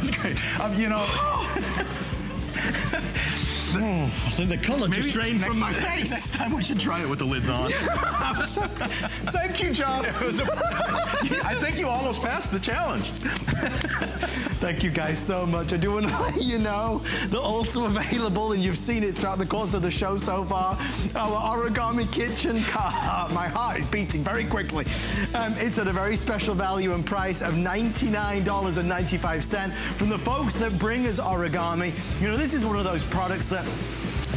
was great. Um, you know. Mm, I think the color just drained from my face. Next time we should try it with the lids on. Thank you, John. I think you almost passed the challenge. Thank you guys so much. I do want to let you know that also available, and you've seen it throughout the course of the show so far, our origami kitchen cart. My heart is beating very quickly. Um, it's at a very special value and price of $99.95 from the folks that bring us origami. You know, this is one of those products that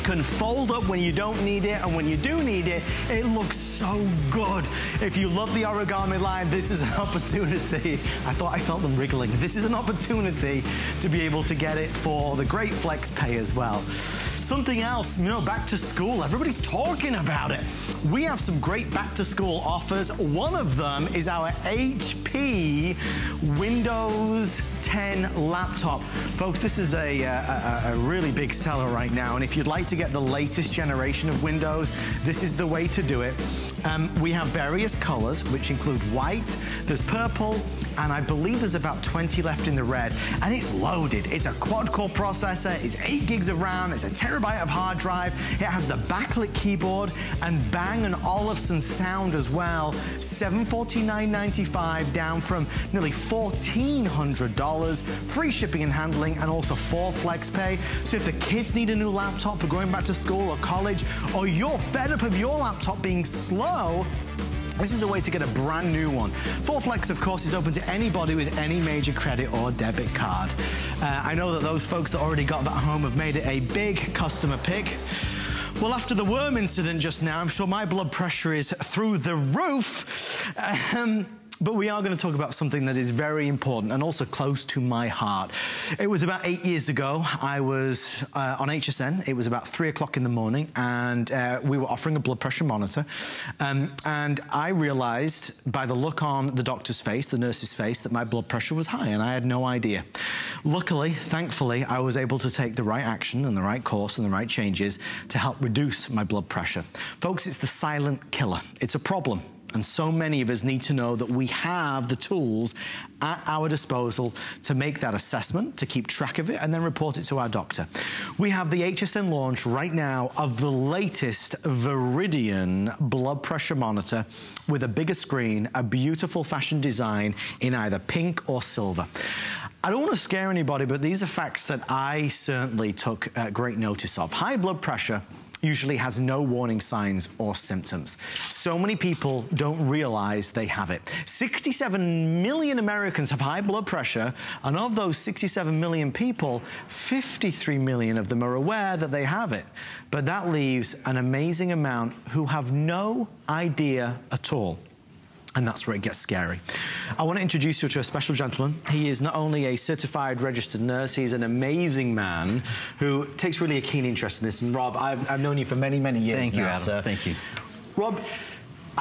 can fold up when you don't need it, and when you do need it, it looks so good. If you love the origami line, this is an opportunity. I thought I felt them wriggling. This is an opportunity to be able to get it for the great flex pay as well. Something else, you know, back to school. Everybody's talking about it. We have some great back to school offers. One of them is our HP Windows 10 laptop. Folks, this is a, a, a really big seller right now. And if you'd like to get the latest generation of Windows, this is the way to do it. Um, we have various colors, which include white, there's purple, and I believe there's about 20 left in the red. And it's loaded. It's a quad-core processor, it's 8 gigs of RAM, it's a terabyte of hard drive, it has the backlit keyboard, and Bang & Olufsen sound as well. $749.95 down from nearly $1,400. Free shipping and handling, and also four flex pay. So if the kids need a new laptop for going back to school or college, or you're fed up of your laptop being slow, this is a way to get a brand new one. Flex, of course, is open to anybody with any major credit or debit card. Uh, I know that those folks that already got that home have made it a big customer pick. Well, after the worm incident just now, I'm sure my blood pressure is through the roof. Um, but we are going to talk about something that is very important and also close to my heart. It was about eight years ago. I was uh, on HSN. It was about three o'clock in the morning and uh, we were offering a blood pressure monitor. Um, and I realized by the look on the doctor's face, the nurse's face, that my blood pressure was high and I had no idea. Luckily, thankfully, I was able to take the right action and the right course and the right changes to help reduce my blood pressure. Folks, it's the silent killer. It's a problem. And so many of us need to know that we have the tools at our disposal to make that assessment, to keep track of it, and then report it to our doctor. We have the HSN launch right now of the latest Veridian blood pressure monitor with a bigger screen, a beautiful fashion design in either pink or silver. I don't want to scare anybody, but these are facts that I certainly took uh, great notice of. High blood pressure usually has no warning signs or symptoms. So many people don't realize they have it. 67 million Americans have high blood pressure, and of those 67 million people, 53 million of them are aware that they have it. But that leaves an amazing amount who have no idea at all. And that's where it gets scary. I want to introduce you to a special gentleman. He is not only a certified registered nurse, he's an amazing man who takes really a keen interest in this. And Rob, I've, I've known you for many, many years Thank you, now, Adam. sir. Thank you. Rob,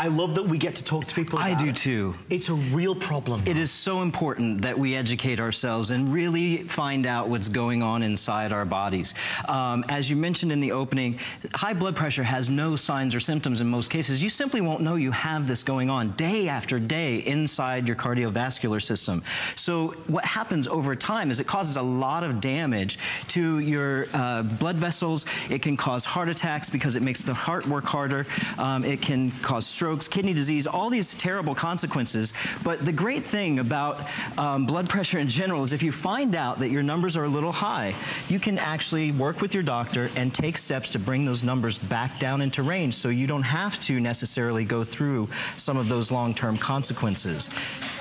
I love that we get to talk to people I do it. too. It's a real problem. It is so important that we educate ourselves and really find out what's going on inside our bodies. Um, as you mentioned in the opening, high blood pressure has no signs or symptoms in most cases. You simply won't know you have this going on day after day inside your cardiovascular system. So what happens over time is it causes a lot of damage to your uh, blood vessels. It can cause heart attacks because it makes the heart work harder. Um, it can cause strokes, kidney disease, all these terrible consequences. But the great thing about um, blood pressure in general is if you find out that your numbers are a little high, you can actually work with your doctor and take steps to bring those numbers back down into range so you don't have to necessarily go through some of those long-term consequences.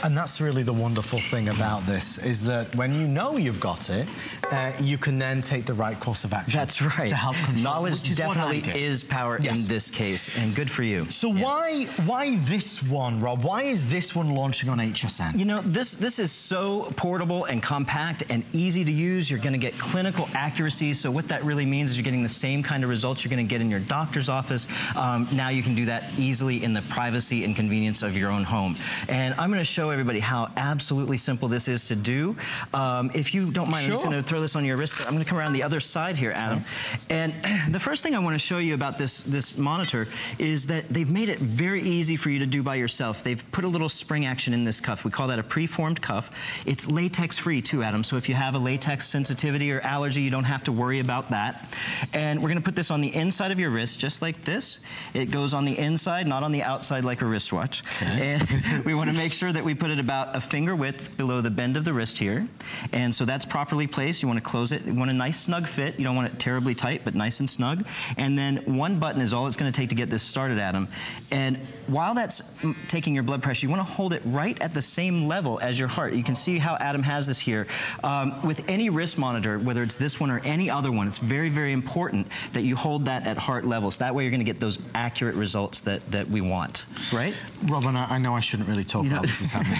And that's really the wonderful thing about this, is that when you know you've got it, uh, you can then take the right course of action. That's right. To help control, Knowledge definitely is power Yes. in this case, and good for you. So Yes. why why this one, Rob? Why is this one launching on HSN? You know, this this is so portable and compact and easy to use. You're going to get clinical accuracy. So what that really means is you're getting the same kind of results you're going to get in your doctor's office. Um, now you can do that easily in the privacy and convenience of your own home. And I'm going to show everybody how absolutely simple this is to do. Um, if you don't mind, I'm just going to throw this on your wrist. I'm going to come around the other side here, Adam. And the first thing I want to show you about this, this monitor is that they've made it very easy for you to do by yourself. They've put a little spring action in this cuff. We call that a preformed cuff. It's latex free too, Adam. So if you have a latex sensitivity or allergy, you don't have to worry about that. And we're gonna put this on the inside of your wrist, just like this. It goes on the inside, not on the outside like a wristwatch. Okay. And we wanna make sure that we put it about a finger width below the bend of the wrist here. And so that's properly placed. You wanna close it. You want a nice snug fit. You don't want it terribly tight, but nice and snug. And then one button is all it's gonna take to get this started, Adam. And while that's taking your blood pressure, you wanna hold it right at the same level as your heart. You can see how Adam has this here. Um, with any wrist monitor, whether it's this one or any other one, it's very, very important that you hold that at heart levels. That way you're gonna get those accurate results that, that we want, right? Robin, I, I know I shouldn't really talk you about know. this is happening,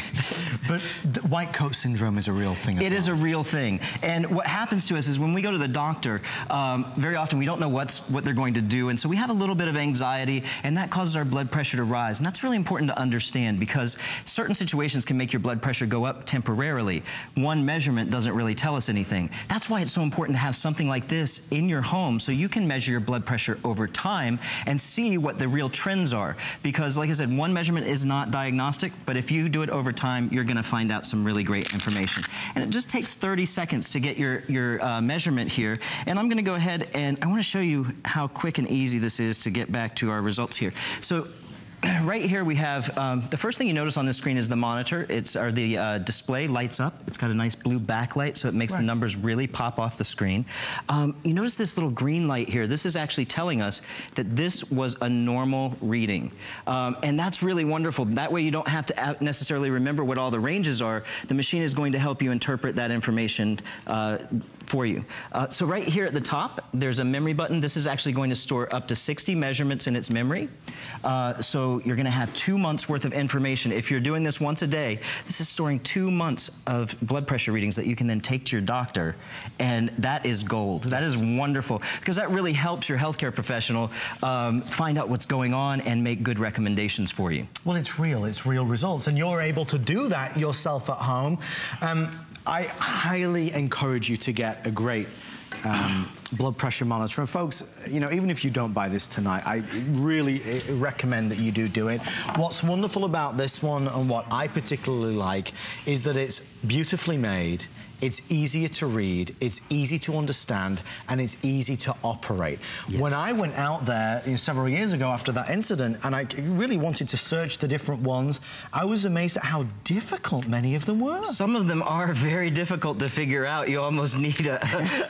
but white coat syndrome is a real thing It well. is a real thing. And what happens to us is when we go to the doctor, um, very often we don't know what's what they're going to do, and so we have a little bit of anxiety, and that causes our blood pressure to rise. And that's really important to understand because certain situations can make your blood pressure go up temporarily. One measurement doesn't really tell us anything. That's why it's so important to have something like this in your home so you can measure your blood pressure over time and see what the real trends are. Because like I said, one measurement is not diagnostic, but if you do it over time, you're gonna find out some really great information. And it just takes 30 seconds to get your, your uh, measurement here. And I'm gonna go ahead and I wanna show you how quick and easy this is to get back to our results here. So right here we have, um, the first thing you notice on this screen is the monitor. It's, or the uh, display lights up. It's got a nice blue backlight, so it makes right. the numbers really pop off the screen. Um, you notice this little green light here. This is actually telling us that this was a normal reading. Um, and that's really wonderful. That way you don't have to necessarily remember what all the ranges are. The machine is going to help you interpret that information uh, for you. Uh, so right here at the top, there's a memory button. This is actually going to store up to 60 measurements in its memory. Uh, so you're gonna have two months worth of information. If you're doing this once a day, this is storing two months of blood pressure readings that you can then take to your doctor. And that is gold. That is wonderful because that really helps your healthcare professional um, find out what's going on and make good recommendations for you. Well, it's real, it's real results. And you're able to do that yourself at home. Um, I highly encourage you to get a great um, blood pressure monitor. And folks, you know, even if you don't buy this tonight, I really eh, recommend that you do do it. What's wonderful about this one and what I particularly like is that it's beautifully made. It's easier to read, it's easy to understand, and it's easy to operate. Yes. When I went out there you know, several years ago after that incident, and I really wanted to search the different ones, I was amazed at how difficult many of them were. Some of them are very difficult to figure out. You almost need a,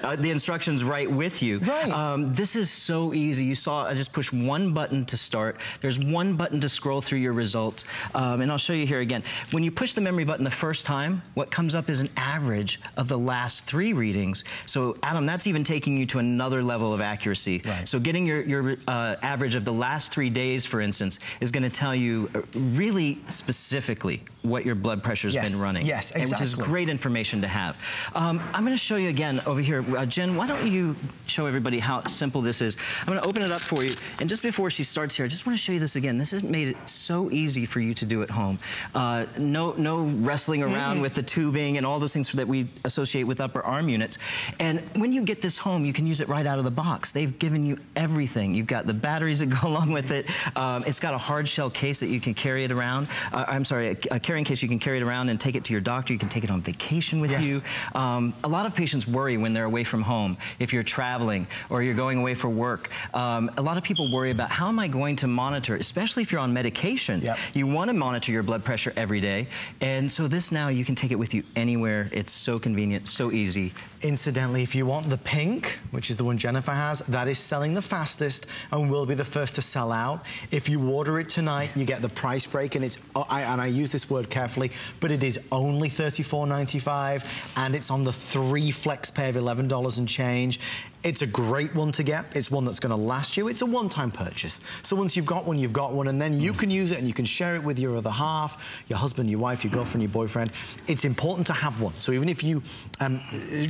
a, the instructions right with you. Right. Um, this is so easy. You saw I just push one button to start. There's one button to scroll through your results. Um, and I'll show you here again. When you push the memory button the first time, what comes up is an average of the last three readings. So, Adam, that's even taking you to another level of accuracy. Right. So getting your, your uh, average of the last three days, for instance, is going to tell you uh, really specifically what your blood pressure's yes. been running. Yes, exactly. And which is great information to have. Um, I'm going to show you again over here. Uh, Jen, why don't you show everybody how simple this is. I'm going to open it up for you. And just before she starts here, I just want to show you this again. This has made it so easy for you to do at home. Uh, no, no wrestling around mm -hmm. with the tubing and all those things that we associate with upper arm units. And when you get this home, you can use it right out of the box. They've given you everything. You've got the batteries that go along with it. Um, it's got a hard shell case that you can carry it around. Uh, I'm sorry, a, a, carrying case you can carry it around and take it to your doctor. You can take it on vacation with yes. you. Um, a lot of patients worry when they're away from home. If you're traveling or you're going away for work, um, a lot of people worry about how am I going to monitor, especially if you're on medication. Yep. You want to monitor your blood pressure every day. And so this now, you can take it with you anywhere. It's so convenient, so easy. Incidentally, if you want the pink, which is the one Jennifer has, that is selling the fastest and will be the first to sell out. If you order it tonight, you get the price break, and it's, oh, I, and I use this word carefully, but it is only $34.95, and it's on the three flex pay of $11 and change. It's a great one to get. It's one that's going to last you. It's a one-time purchase. So once you've got one, you've got one, and then you can use it and you can share it with your other half, your husband, your wife, your girlfriend, your boyfriend. It's important to have one. So even if you um,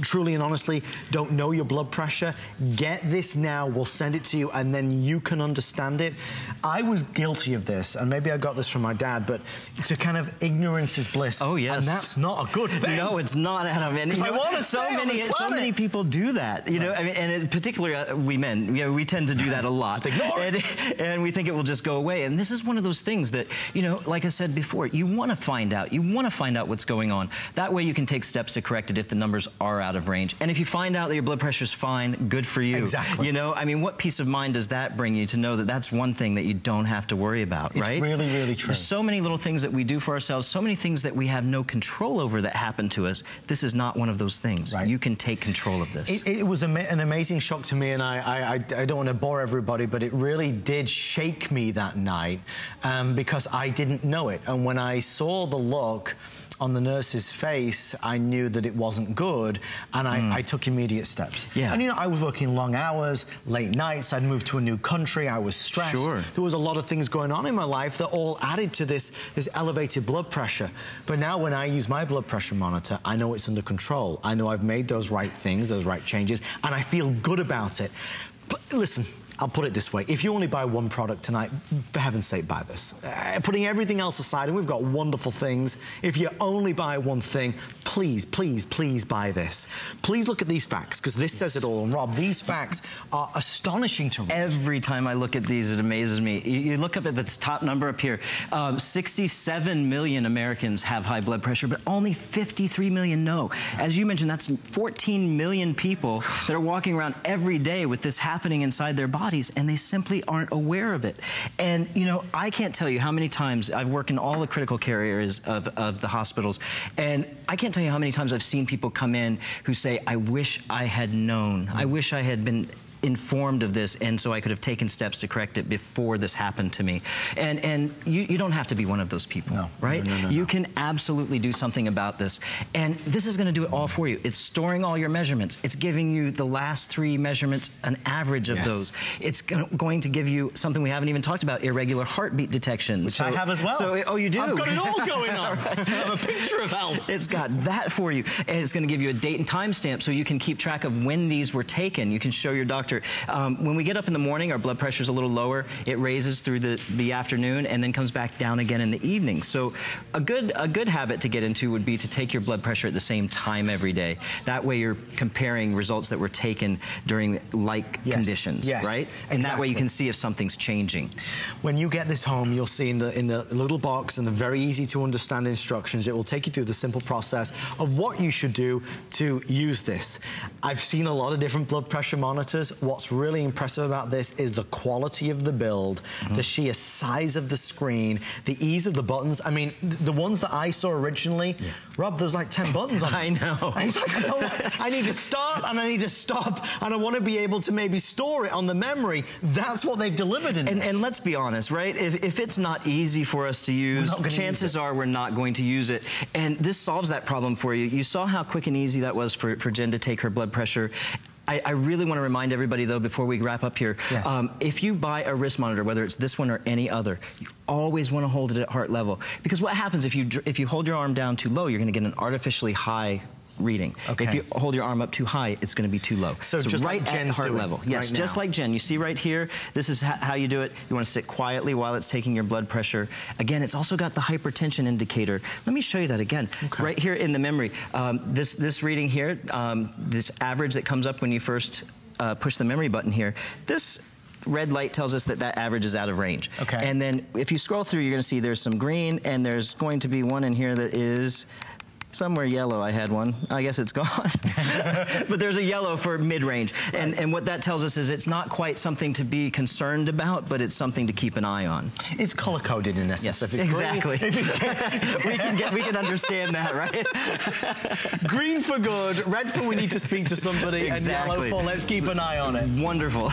truly and honestly don't know your blood pressure, get this now. We'll send it to you, and then you can understand it. I was guilty of this, and maybe I got this from my dad, but to kind of ignorance is bliss. Oh, yes. And that's not a good thing. No, it's not, Adam. And you I know, wanna so many, so many people do that. You know, I mean, and it, particularly uh, we men, you know, we tend to do that a lot. Ignore and, and we think it will just go away. And this is one of those things that, you know, like I said before, you want to find out. You want to find out what's going on. That way you can take steps to correct it if the numbers are out of range. And if you find out that your blood pressure is fine, good for you. Exactly. You know, I mean, what peace of mind does that bring you to know that that's one thing that you don't have to worry about, It's right? It's really, really true. There's so many little things that we do for ourselves, so many things that we have no control over that happen to us. This is not one of those things. Right. You can take control of this. It, it was an amazing shock to me, and I, I, I don't want to bore everybody, but it really did shake me that night um, because I didn't know it. And when I saw the look on the nurse's face, I knew that it wasn't good, and I, hmm. I took immediate steps. Yeah. And you know, I was working long hours, late nights. I'd moved to a new country. I was stressed. Sure. There was a lot of things going on in my life that all added to this this elevated blood pressure. But now, when I use my blood pressure monitor, I know it's under control. I know I've made those right things, those right changes, and I feel good about it. But listen. I'll put it this way. If you only buy one product tonight, for heaven's sake, buy this. Uh, putting everything else aside, and we've got wonderful things, if you only buy one thing, please, please, please buy this. Please look at these facts, because this says it all. And Rob, these facts are astonishing to read. Every time I look at these, it amazes me. You, you look up at this top number up here. Um, 67 million Americans have high blood pressure, but only 53 million know. As you mentioned, that's 14 million people that are walking around every day with this happening inside their bodies, and they simply aren't aware of it. And, you know, I can't tell you how many times I've worked in all the critical care areas of, of the hospitals, and I can't tell you how many times I've seen people come in who say, I wish I had known. I hmm. wish I had been informed of this and so I could have taken steps to correct it before this happened to me. And and you, you don't have to be one of those people, No. right? No, no, you can absolutely do something about this. And this is going to do it all for you. It's storing all your measurements. It's giving you the last three measurements, an average of Yes. those. It's going to give you something we haven't even talked about, irregular heartbeat detection. Which I have as well. So, oh, you do? I've got it all going on. I have a picture of health. It's got that for you. And it's going to give you a date and time stamp so you can keep track of when these were taken. You can show your doctor. Um, when we get up in the morning, our blood pressure is a little lower. It raises through the, the afternoon and then comes back down again in the evening. So a good, a good habit to get into would be to take your blood pressure at the same time every day. That way you're comparing results that were taken during like Yes. conditions, Yes. right? And that way you can see if something's changing. When you get this home, you'll see in the in the little box and the very easy to understand instructions, it will take you through the simple process of what you should do to use this. I've seen a lot of different blood pressure monitors. What's really impressive about this is the quality of the build, Mm-hmm. the sheer size of the screen, the ease of the buttons. I mean, th- the ones that I saw originally, Rob, there's like 10 buttons on I them. know. And like, I, don't, I need to start and I need to stop and I want to be able to maybe store it on the memory. That's what they've delivered in And, this. and let's be honest, right? If, if it's not easy for us to use, chances use are we're not going to use it. And this solves that problem for you. You saw how quick and easy that was for, for Jen to take her blood pressure. I, I really want to remind everybody, though, before we wrap up here, Yes. um, if you buy a wrist monitor, whether it's this one or any other, you always want to hold it at heart level. Because what happens if you, if you hold your arm down too low, you're going to get an artificially high reading. Okay. If you hold your arm up too high, it's going to be too low. So just right like at heart level. Yes, right just like Jen. You see right here, this is how you do it. You want to sit quietly while it's taking your blood pressure. Again, it's also got the hypertension indicator. Let me show you that again. Okay. Right here in the memory. Um, this, this reading here, um, this average that comes up when you first uh, push the memory button here, this red light tells us that that average is out of range. Okay. And then if you scroll through, you're going to see there's some green, and there's going to be one in here that is Somewhere yellow, I had one. I guess it's gone. but there's a yellow for mid-range. And, and what that tells us is it's not quite something to be concerned about, but it's something to keep an eye on. It's color coded in essence. Yes, If it's green- exactly. if it's we, can get, we can understand that, right? green for good, red for we need to speak to somebody, and yellow for let's keep an eye on it. Wonderful.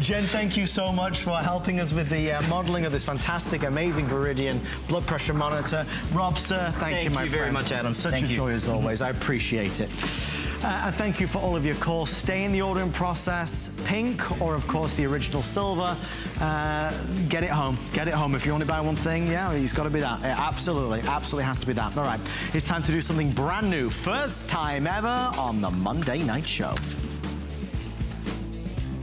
Jen, thank you so much for helping us with the uh, modeling of this fantastic, amazing Veridian blood pressure monitor. Rob, sir, thank, Thank you, my you very much, Adam. Such Thank a you. joy as always. I appreciate it. Uh, and thank you for all of your calls. Stay in the ordering process. Pink or, of course, the original silver. Uh, get it home. Get it home. If you only buy one thing, yeah, it's got to be that. It absolutely, absolutely has to be that. All right, it's time to do something brand new. First time ever on the Monday Night Show.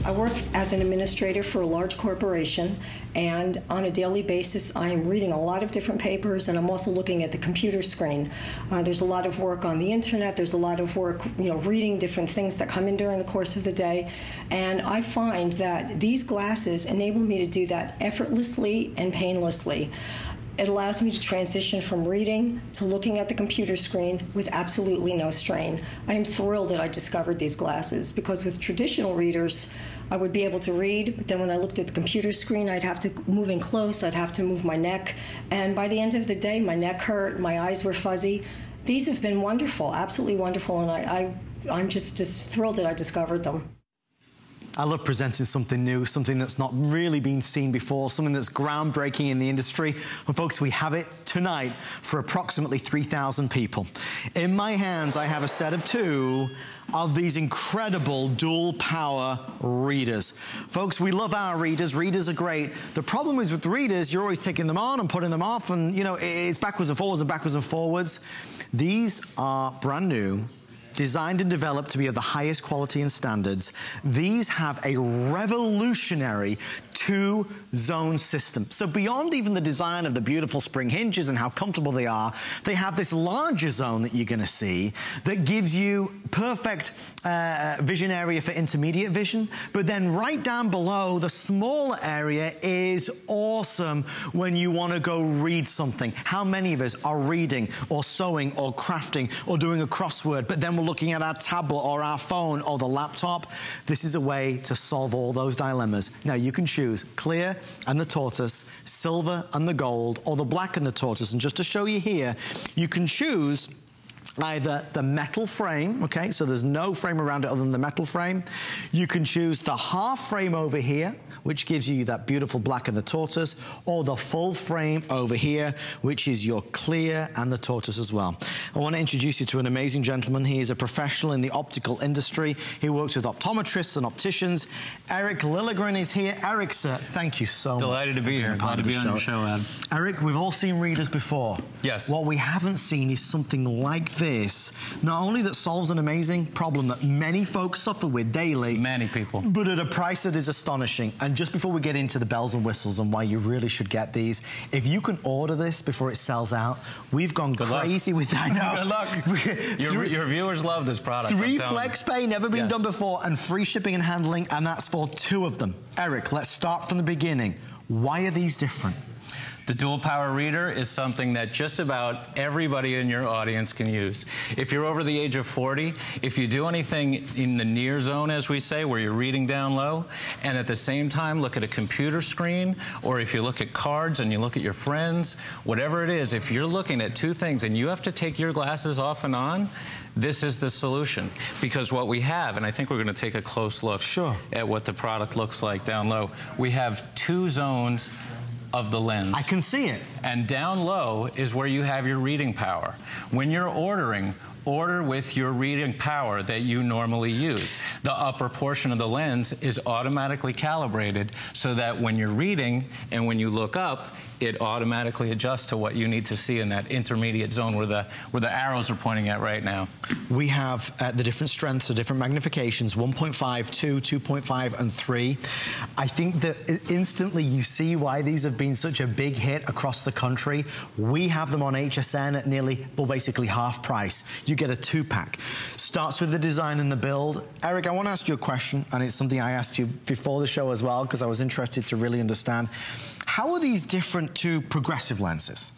I work as an administrator for a large corporation, and on a daily basis, I am reading a lot of different papers, and I'm also looking at the computer screen. Uh, there's a lot of work on the internet. There's a lot of work, you know, reading different things that come in during the course of the day, and I find that these glasses enable me to do that effortlessly and painlessly. It allows me to transition from reading to looking at the computer screen with absolutely no strain. I am thrilled that I discovered these glasses because with traditional readers, I would be able to read, but then when I looked at the computer screen, I'd have to move in close, I'd have to move my neck, and by the end of the day, my neck hurt, my eyes were fuzzy. These have been wonderful, absolutely wonderful, and I, I I'm just, just thrilled that I discovered them. I love presenting something new, something that's not really been seen before, something that's groundbreaking in the industry. And folks, we have it tonight for approximately 3,000 people. In my hands, I have a set of two of these incredible dual power readers. Folks, we love our readers. Readers are great. The problem is with readers, you're always taking them on and putting them off and, you know, it's backwards and forwards and backwards and forwards. These are brand new designed and developed to be of the highest quality and standards. These have a revolutionary two-zone system. So beyond even the design of the beautiful spring hinges and how comfortable they are, they have this larger zone that you're gonna see that gives you perfect uh, vision area for intermediate vision, but then right down below, the smaller area is awesome when you wanna go read something. How many of us are reading or sewing or crafting or doing a crossword, but then we're looking at our tablet or our phone or the laptop, this is a way to solve all those dilemmas. Now you can choose clear and the tortoise, silver and the gold, or the black and the tortoise. And just to show you here, you can choose either the metal frame, okay, so there's no frame around it other than the metal frame. You can choose the half frame over here, which gives you that beautiful black and the tortoise, or the full frame over here, which is your clear and the tortoise as well. I want to introduce you to an amazing gentleman. He is a professional in the optical industry. He works with optometrists and opticians. Eric Lilligren is here. Eric, sir, thank you so Delighted much. Delighted to be here. Glad to be on your show, Ed. Eric, we've all seen readers before. Yes. What we haven't seen is something like this. Not only that solves an amazing problem that many folks suffer with daily. Many people. But at a price that is astonishing. And just before we get into the bells and whistles and why you really should get these, if you can order this before it sells out, we've gone Good crazy luck. with that. now. Good luck. Your, your, viewers love this product. Three flex pay, never been yes. done before, and free shipping and handling, and that's for two of them. Eric, let's start from the beginning. Why are these different? The dual power reader is something that just about everybody in your audience can use. If you're over the age of 40, if you do anything in the near zone, as we say, where you're reading down low, and at the same time look at a computer screen, or if you look at cards and you look at your friends, whatever it is, if you're looking at two things and you have to take your glasses off and on, this is the solution. Because what we have, and I think we're going to take a close look sure. at what the product looks like down low, we have two zones of the lens. I can see it. And down low is where you have your reading power. When you're ordering, order with your reading power that you normally use. The upper portion of the lens is automatically calibrated so that when you're reading and when you look up, it automatically adjusts to what you need to see in that intermediate zone where the where the arrows are pointing at right now. We have uh, the different strengths, the different magnifications, 1.5, 2, 2.5, and 3. I think that instantly you see why these have been such a big hit across the country. We have them on HSN at nearly, well, basically half price. You get a two-pack. Starts with the design and the build. Eric, I want to ask you a question, and it's something I asked you before the show as well, because I was interested to really understand. How are these different to progressive lenses?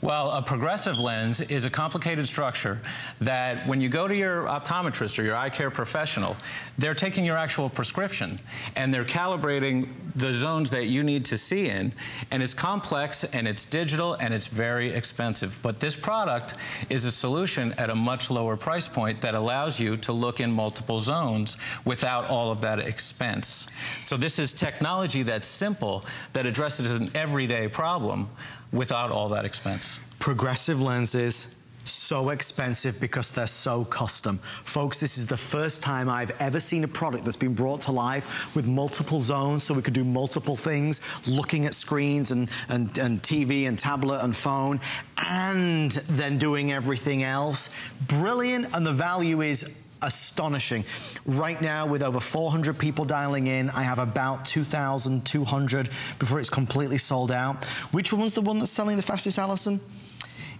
Well, a progressive lens is a complicated structure that when you go to your optometrist or your eye care professional, they're taking your actual prescription and they're calibrating the zones that you need to see in. And it's complex and it's digital and it's very expensive. But this product is a solution at a much lower price point that allows you to look in multiple zones without all of that expense. So this is technology that's simple, that addresses an everyday problem without all that expense. Progressive lenses, so expensive because they're so custom. Folks, this is the first time I've ever seen a product that's been brought to life with multiple zones so we could do multiple things, looking at screens and, and, and TV and tablet and phone, and then doing everything else. Brilliant, and the value is astonishing. Right now, with over 400 people dialing in, I have about 2,200 before it's completely sold out. Which one's the one that's selling the fastest, Alison?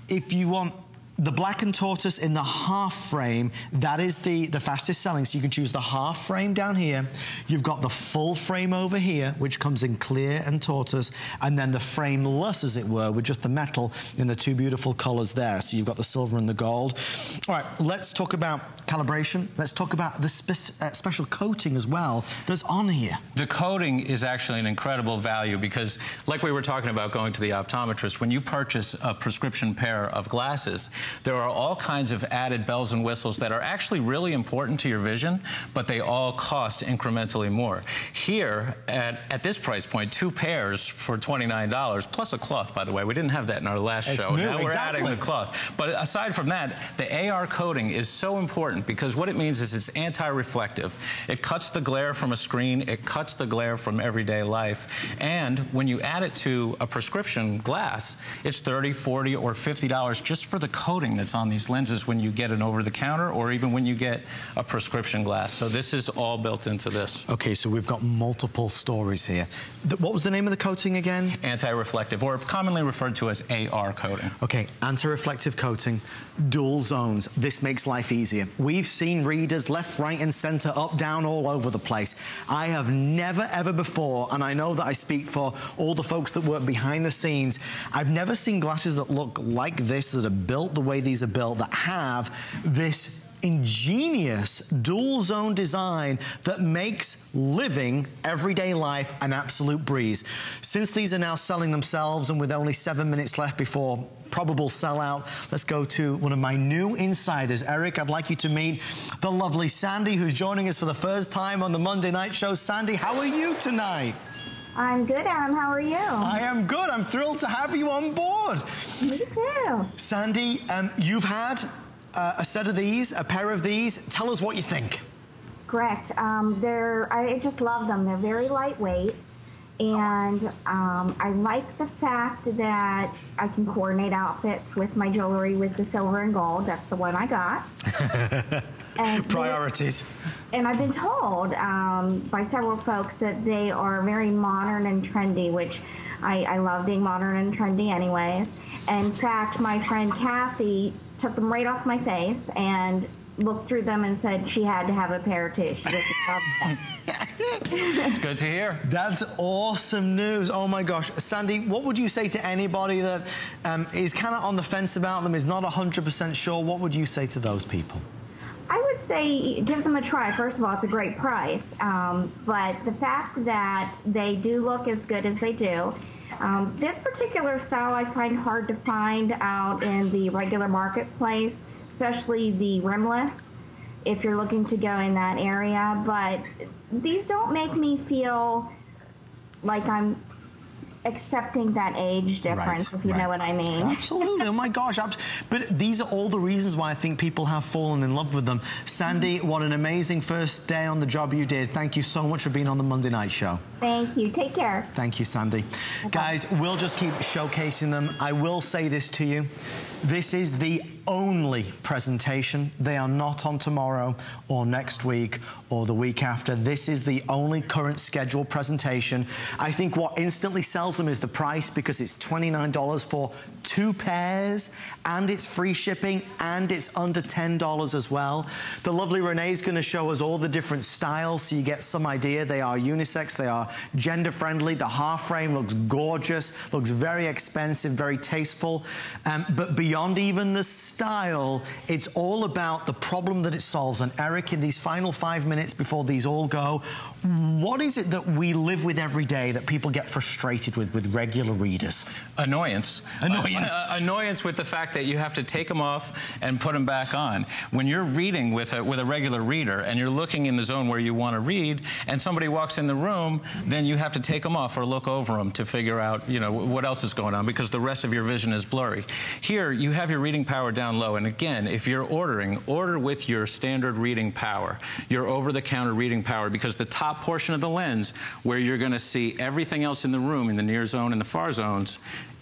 If you want the black and tortoise in the half frame, that is the, the fastest selling. So you can choose the half frame down here. You've got the full frame over here, which comes in clear and tortoise, and then the frameless, as it were, with just the metal in the two beautiful colors there. So you've got the silver and the gold. All right, let's talk about calibration. Let's talk about the spe uh, special coating as well that's on here. The coating is actually an incredible value because, like we were talking about going to the optometrist, when you purchase a prescription pair of glasses, there are all kinds of added bells and whistles that are actually really important to your vision, but they all cost incrementally more. Here, at, at this price point, two pairs for $29, plus a cloth, by the way. We didn't have that in our last it's show. New, now we're adding the cloth. But aside from that, the AR coating is so important because what it means is it's anti-reflective. It cuts the glare from a screen. It cuts the glare from everyday life. And when you add it to a prescription glass, it's 30, 40, or $50 just for the coating coating that's on these lenses when you get an over-the-counter or even when you get a prescription glass. So this is all built into this. Okay, so we've got multiple stories here. The, what was the name of the coating again? Anti-reflective, or commonly referred to as AR coating. Okay, anti-reflective coating, dual zones. This makes life easier. We've seen readers left, right, and center, up, down, all over the place. I have never, ever before, and I know that I speak for all the folks that work behind the scenes, I've never seen glasses that look like this, that are built the way these are built that have this ingenious dual zone design that makes living everyday life an absolute breeze. Since these are now selling themselves and with only seven minutes left before probable sellout, let's go to one of my new insiders. Eric, I'd like you to meet the lovely Sandy who's joining us for the first time on the Monday Night Show. Sandy, how are you tonight? I'm good, Adam. How are you? I am good. I'm thrilled to have you on board. Me too. Sandy, um, you've had uh, a set of these, a pair of these. Tell us what you think. Correct. Um, they're, I just love them. They're very lightweight. And um, I like the fact that I can coordinate outfits with my jewelry with the silver and gold. That's the one I got. And Priorities. They, and I've been told um, by several folks that they are very modern and trendy, which I, I love being modern and trendy, anyways. In fact, my friend Kathy took them right off my face and looked through them and said she had to have a pair too. She just loved them. It's good to hear. That's awesome news. Oh my gosh. Sandy, what would you say to anybody that um, is kind of on the fence about them, is not 100% sure? What would you say to those people? I would say give them a try. First of all, it's a great price. Um, but the fact that they do look as good as they do, um, this particular style I find hard to find out in the regular marketplace, especially the rimless, if you're looking to go in that area. But these don't make me feel like I'm accepting that age difference, right, if you right. know what I mean. Absolutely. oh my gosh. But these are all the reasons why I think people have fallen in love with them. Sandy, mm-hmm. what an amazing first day on the job you did. Thank you so much for being on the Monday Night Show. Thank you. Take care. Thank you, Sandy. Okay. Guys, we'll just keep showcasing them. I will say this to you. This is the only presentation. They are not on tomorrow or next week or the week after. This is the only current scheduled presentation. I think what instantly sells them is the price because it's $29 for two pairs and it's free shipping and it's under $10 as well. The lovely Renee is going to show us all the different styles so you get some idea. They are unisex, they are gender friendly. The half frame looks gorgeous, looks very expensive, very tasteful. Um, but beyond even the style, it's all about the problem that it solves. And Eric, in these final five minutes before these all go, what is it that we live with every day that people get frustrated with, with regular readers? Annoyance. Annoyance. Uh, uh, annoyance with the fact that you have to take them off and put them back on. When you're reading with a, with a regular reader and you're looking in the zone where you want to read and somebody walks in the room, then you have to take them off or look over them to figure out, you know, what else is going on because the rest of your vision is blurry. Here, you have your reading power down low. And again, if you're ordering, order with your standard reading power, your over-the-counter reading power, because the top portion of the lens, where you're going to see everything else in the room, in the near zone and the far zones,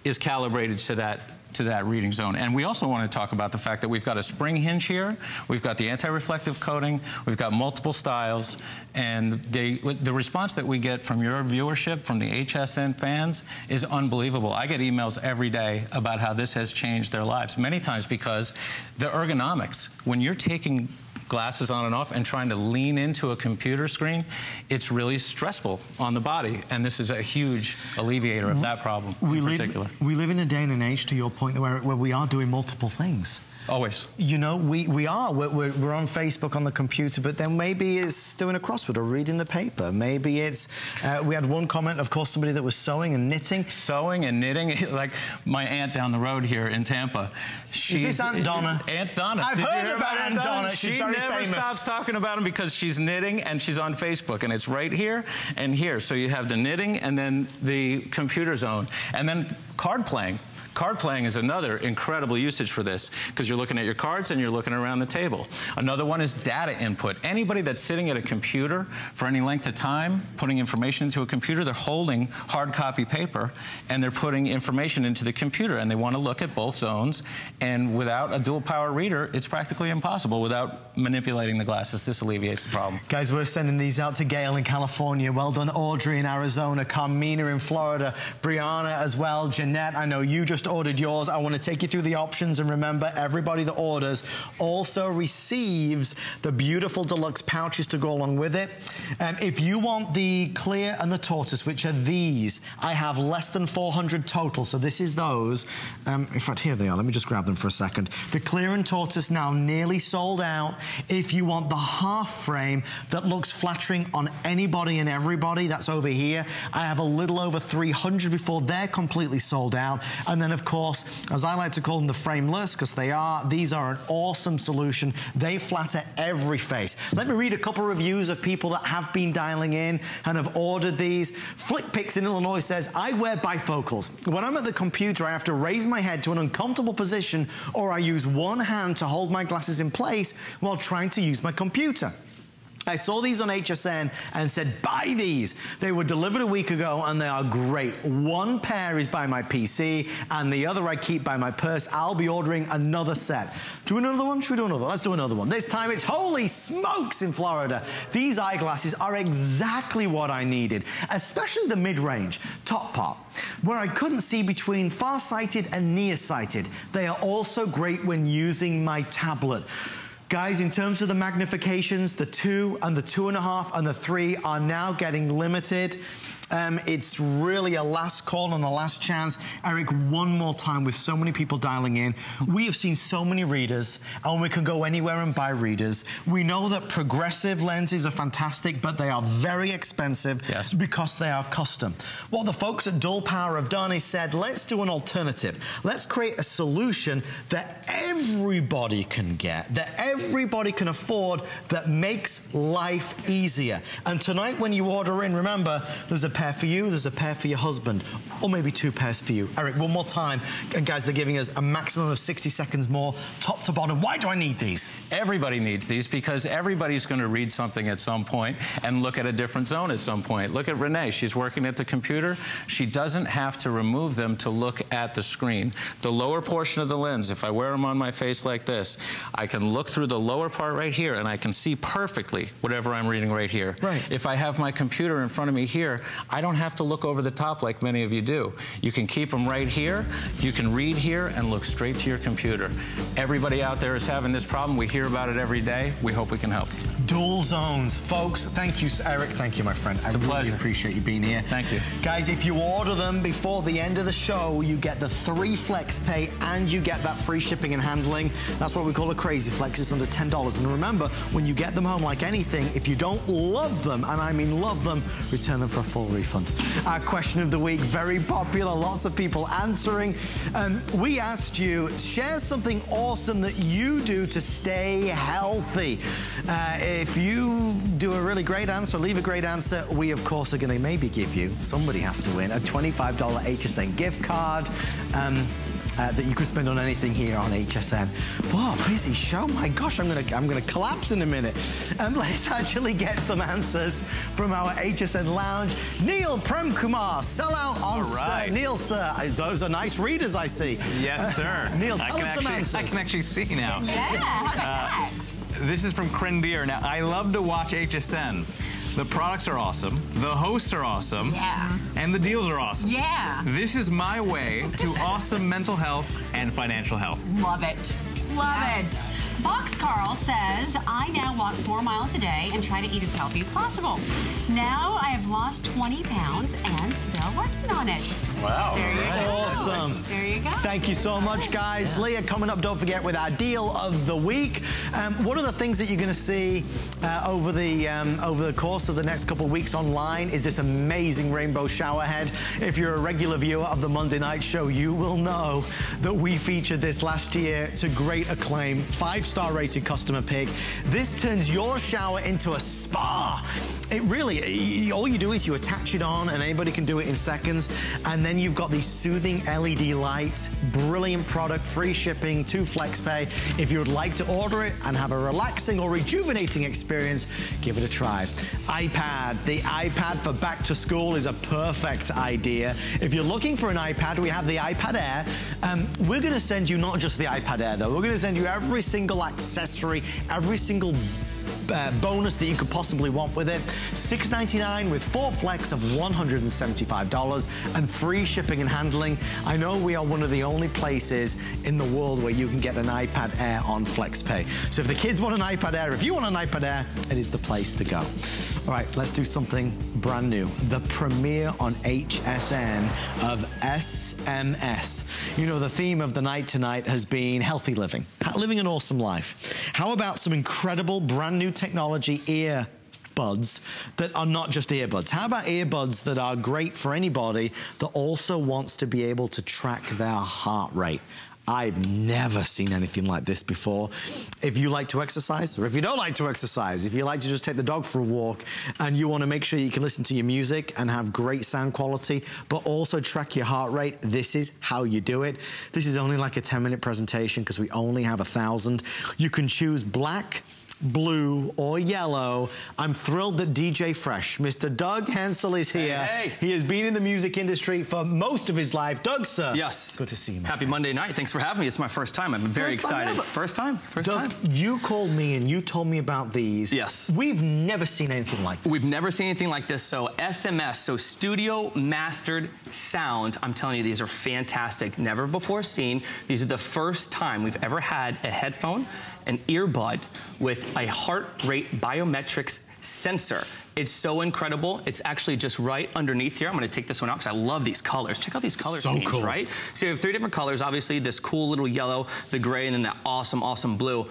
is calibrated to that to that reading zone. And we also want to talk about the fact that we've got a spring hinge here, we've got the anti-reflective coating, we've got multiple styles, and they, the response that we get from your viewership, from the HSN fans, is unbelievable. I get emails every day about how this has changed their lives, many times because the ergonomics, when you're taking glasses on and off and trying to lean into a computer screen, it's really stressful on the body. And this is a huge alleviator of that problem we in live, particular. We live in a day and an age, to your point, where, where we are doing multiple things. Always. You know, we, we are. We're, we're, we're, on Facebook on the computer, but then maybe it's doing a crossword or reading the paper. Maybe it's, uh, we had one comment, of course, somebody that was sewing and knitting. Sewing and knitting, like my aunt down the road here in Tampa. She's, Is this Aunt Donna? Aunt Donna. I've Did heard about, Aunt Donna. Donna? She's she very never famous. stops talking about him because she's knitting and she's on Facebook and it's right here and here. So you have the knitting and then the computer zone and then card playing. Card playing is another incredible usage for this because you're looking at your cards and you're looking around the table. Another one is data input. Anybody that's sitting at a computer for any length of time, putting information into a computer, they're holding hard copy paper and they're putting information into the computer and they want to look at both zones. And without a dual power reader, it's practically impossible without manipulating the glasses. This alleviates the problem. Guys, we're sending these out to Gail in California. Well done, Audrey in Arizona, Carmina in Florida, Brianna as well, Jeanette. I know you just ordered yours. I want to take you through the options and remember everybody that orders also receives the beautiful deluxe pouches to go along with it. Um, if you want the clear and the tortoise, which are these, I have less than 400 total. So this is those. Um, in fact, here they are. Let me just grab them for a second. The clear and tortoise now nearly sold out. If you want the half frame that looks flattering on anybody and everybody, that's over here. I have a little over 300 before they're completely sold out. And then, of course, as I like to call them, the frameless, because they are. These are an awesome solution. They flatter every face. Let me read a couple of reviews of people that have been dialing in and have ordered these. FlickPix in Illinois says, I wear bifocals. When I'm at the computer, I have to raise my head to an uncomfortable position or I use one hand to hold my glasses in place while trying to use my computer. I saw these on HSN and said, buy these. They were delivered a week ago and they are great. One pair is by my PC and the other I keep by my purse. I'll be ordering another set. Do another one? Should we do another? Let's do another one. This time it's holy smokes in Florida. These eyeglasses are exactly what I needed, especially the mid-range, top part, where I couldn't see between far-sighted and nearsighted. They are also great when using my tablet. Guys, in terms of the magnifications, the two and the two and a half and the three are now getting limited. Um, it's really a last call and a last chance. Eric, one more time with so many people dialing in. We have seen so many readers and we can go anywhere and buy readers. We know that progressive lenses are fantastic, but they are very expensive yes. because they are custom. What the folks at Dual Power have done is said, let's do an alternative. Let's create a solution that everybody can get, that everybody can afford, that makes life easier. And tonight when you order in, remember, there's a pair for you, there's a pair for your husband, or maybe two pairs for you. Eric, one more time. And guys, they're giving us a maximum of 60 seconds more, top to bottom. Why do I need these? Everybody needs these because everybody's going to read something at some point and look at a different zone at some point. Look at Renee. She's working at the computer. She doesn't have to remove them to look at the screen. The lower portion of the lens, if I wear them on my face like this, I can look through the lower part right here and I can see perfectly whatever I'm reading right here. Right. If I have my computer in front of me here, I don't have to look over the top like many of you do. You can keep them right here. You can read here and look straight to your computer. Everybody out there is having this problem. We hear about it every day. We hope we can help. Dual zones. Folks, thank you, Eric. Thank you, my friend. It's I a really pleasure. appreciate you being here. Thank you. Guys, if you order them before the end of the show, you get the three flex pay and you get that free shipping and handling. That's what we call a crazy flex. It's under $10. And remember, when you get them home like anything, if you don't love them, and I mean love them, return them for a full refund. Our question of the week, very popular, lots of people answering. Um, we asked you, share something awesome that you do to stay healthy. Uh, if you do a really great answer, leave a great answer, we of course are going to maybe give you, somebody has to win, a $25 HSN gift card. Um, uh, that you could spend on anything here on HSN. Wow, busy show. My gosh, I'm gonna I'm gonna collapse in a minute. Um, let's actually get some answers from our HSN lounge. Neil Premkumar, sellout on right. Neil, sir, I, those are nice readers I see. Yes, sir. Neil, I tell can us some answers. I can actually see now. Yeah. This is from Crendier. Now, I love to watch HSN. The products are awesome. The hosts are awesome. Yeah. And the deals are awesome. Yeah. This is my way to awesome mental health and financial health. Love it. Love it. Box Carl says, I now walk four miles a day and try to eat as healthy as possible. Now I have lost 20 pounds and still working on it. Wow. There you go. Awesome. There you go. Thank you so much, guys. Leah, coming up, don't forget, with our deal of the week. Um, what are the things that you're going to see uh, over the um, over the course of the next couple of weeks online? Is this amazing rainbow shower head? If you're a regular viewer of the Monday Night Show, you will know that we featured this last year to great acclaim. Five-star rated customer pick. This turns your shower into a spa. It really, all you do is you attach it on, and anybody can do it in seconds. And then you've got these soothing LED lights, brilliant product, free shipping to FlexPay. If you would like to order it and have a relaxing or rejuvenating experience, give it a try. iPad, the iPad for back to school is a perfect idea. If you're looking for an iPad, we have the iPad Air. Um, we're gonna send you not just the iPad Air though, we're gonna send you every single accessory, every single uh, bonus that you could possibly want with it. $6.99 with four flex of $175 and free shipping and handling. I know we are one of the only places in the world where you can get an iPad Air on FlexPay. So if the kids want an iPad Air, if you want an iPad Air, it is the place to go. All right, let's do something brand new. The premiere on HSN of SMS. You know, the theme of the night tonight has been healthy living, living an awesome life. How about some incredible brand new technology ear buds that are not just earbuds. How about earbuds that are great for anybody that also wants to be able to track their heart rate? I've never seen anything like this before. If you like to exercise, or if you don't like to exercise, if you like to just take the dog for a walk and you want to make sure you can listen to your music and have great sound quality, but also track your heart rate, this is how you do it. This is only like a 10 minute presentation because we only have a thousand. You can choose black, blue or yellow. I'm thrilled that DJ Fresh, Mr. Doug Hansel is here. Hey, hey. He has been in the music industry for most of his life. Doug, sir. Yes. Good to see you. Happy Monday night. Thanks for having me. It's my first time. I'm very First excited. ever. First time. First Doug, time. you called me and you told me about these. Yes. We've never seen anything like this. We've never seen anything like this. So SMS, so studio mastered sound. I'm telling you, these are fantastic. Never before seen. These are the first time we've ever had a headphone, an earbud with a heart rate biometrics sensor. It's so incredible. It's actually just right underneath here. I'm gonna take this one out because I love these colors. Check out these color So schemes, cool. right? So you have three different colors, obviously this cool little yellow, the gray, and then that awesome, awesome blue.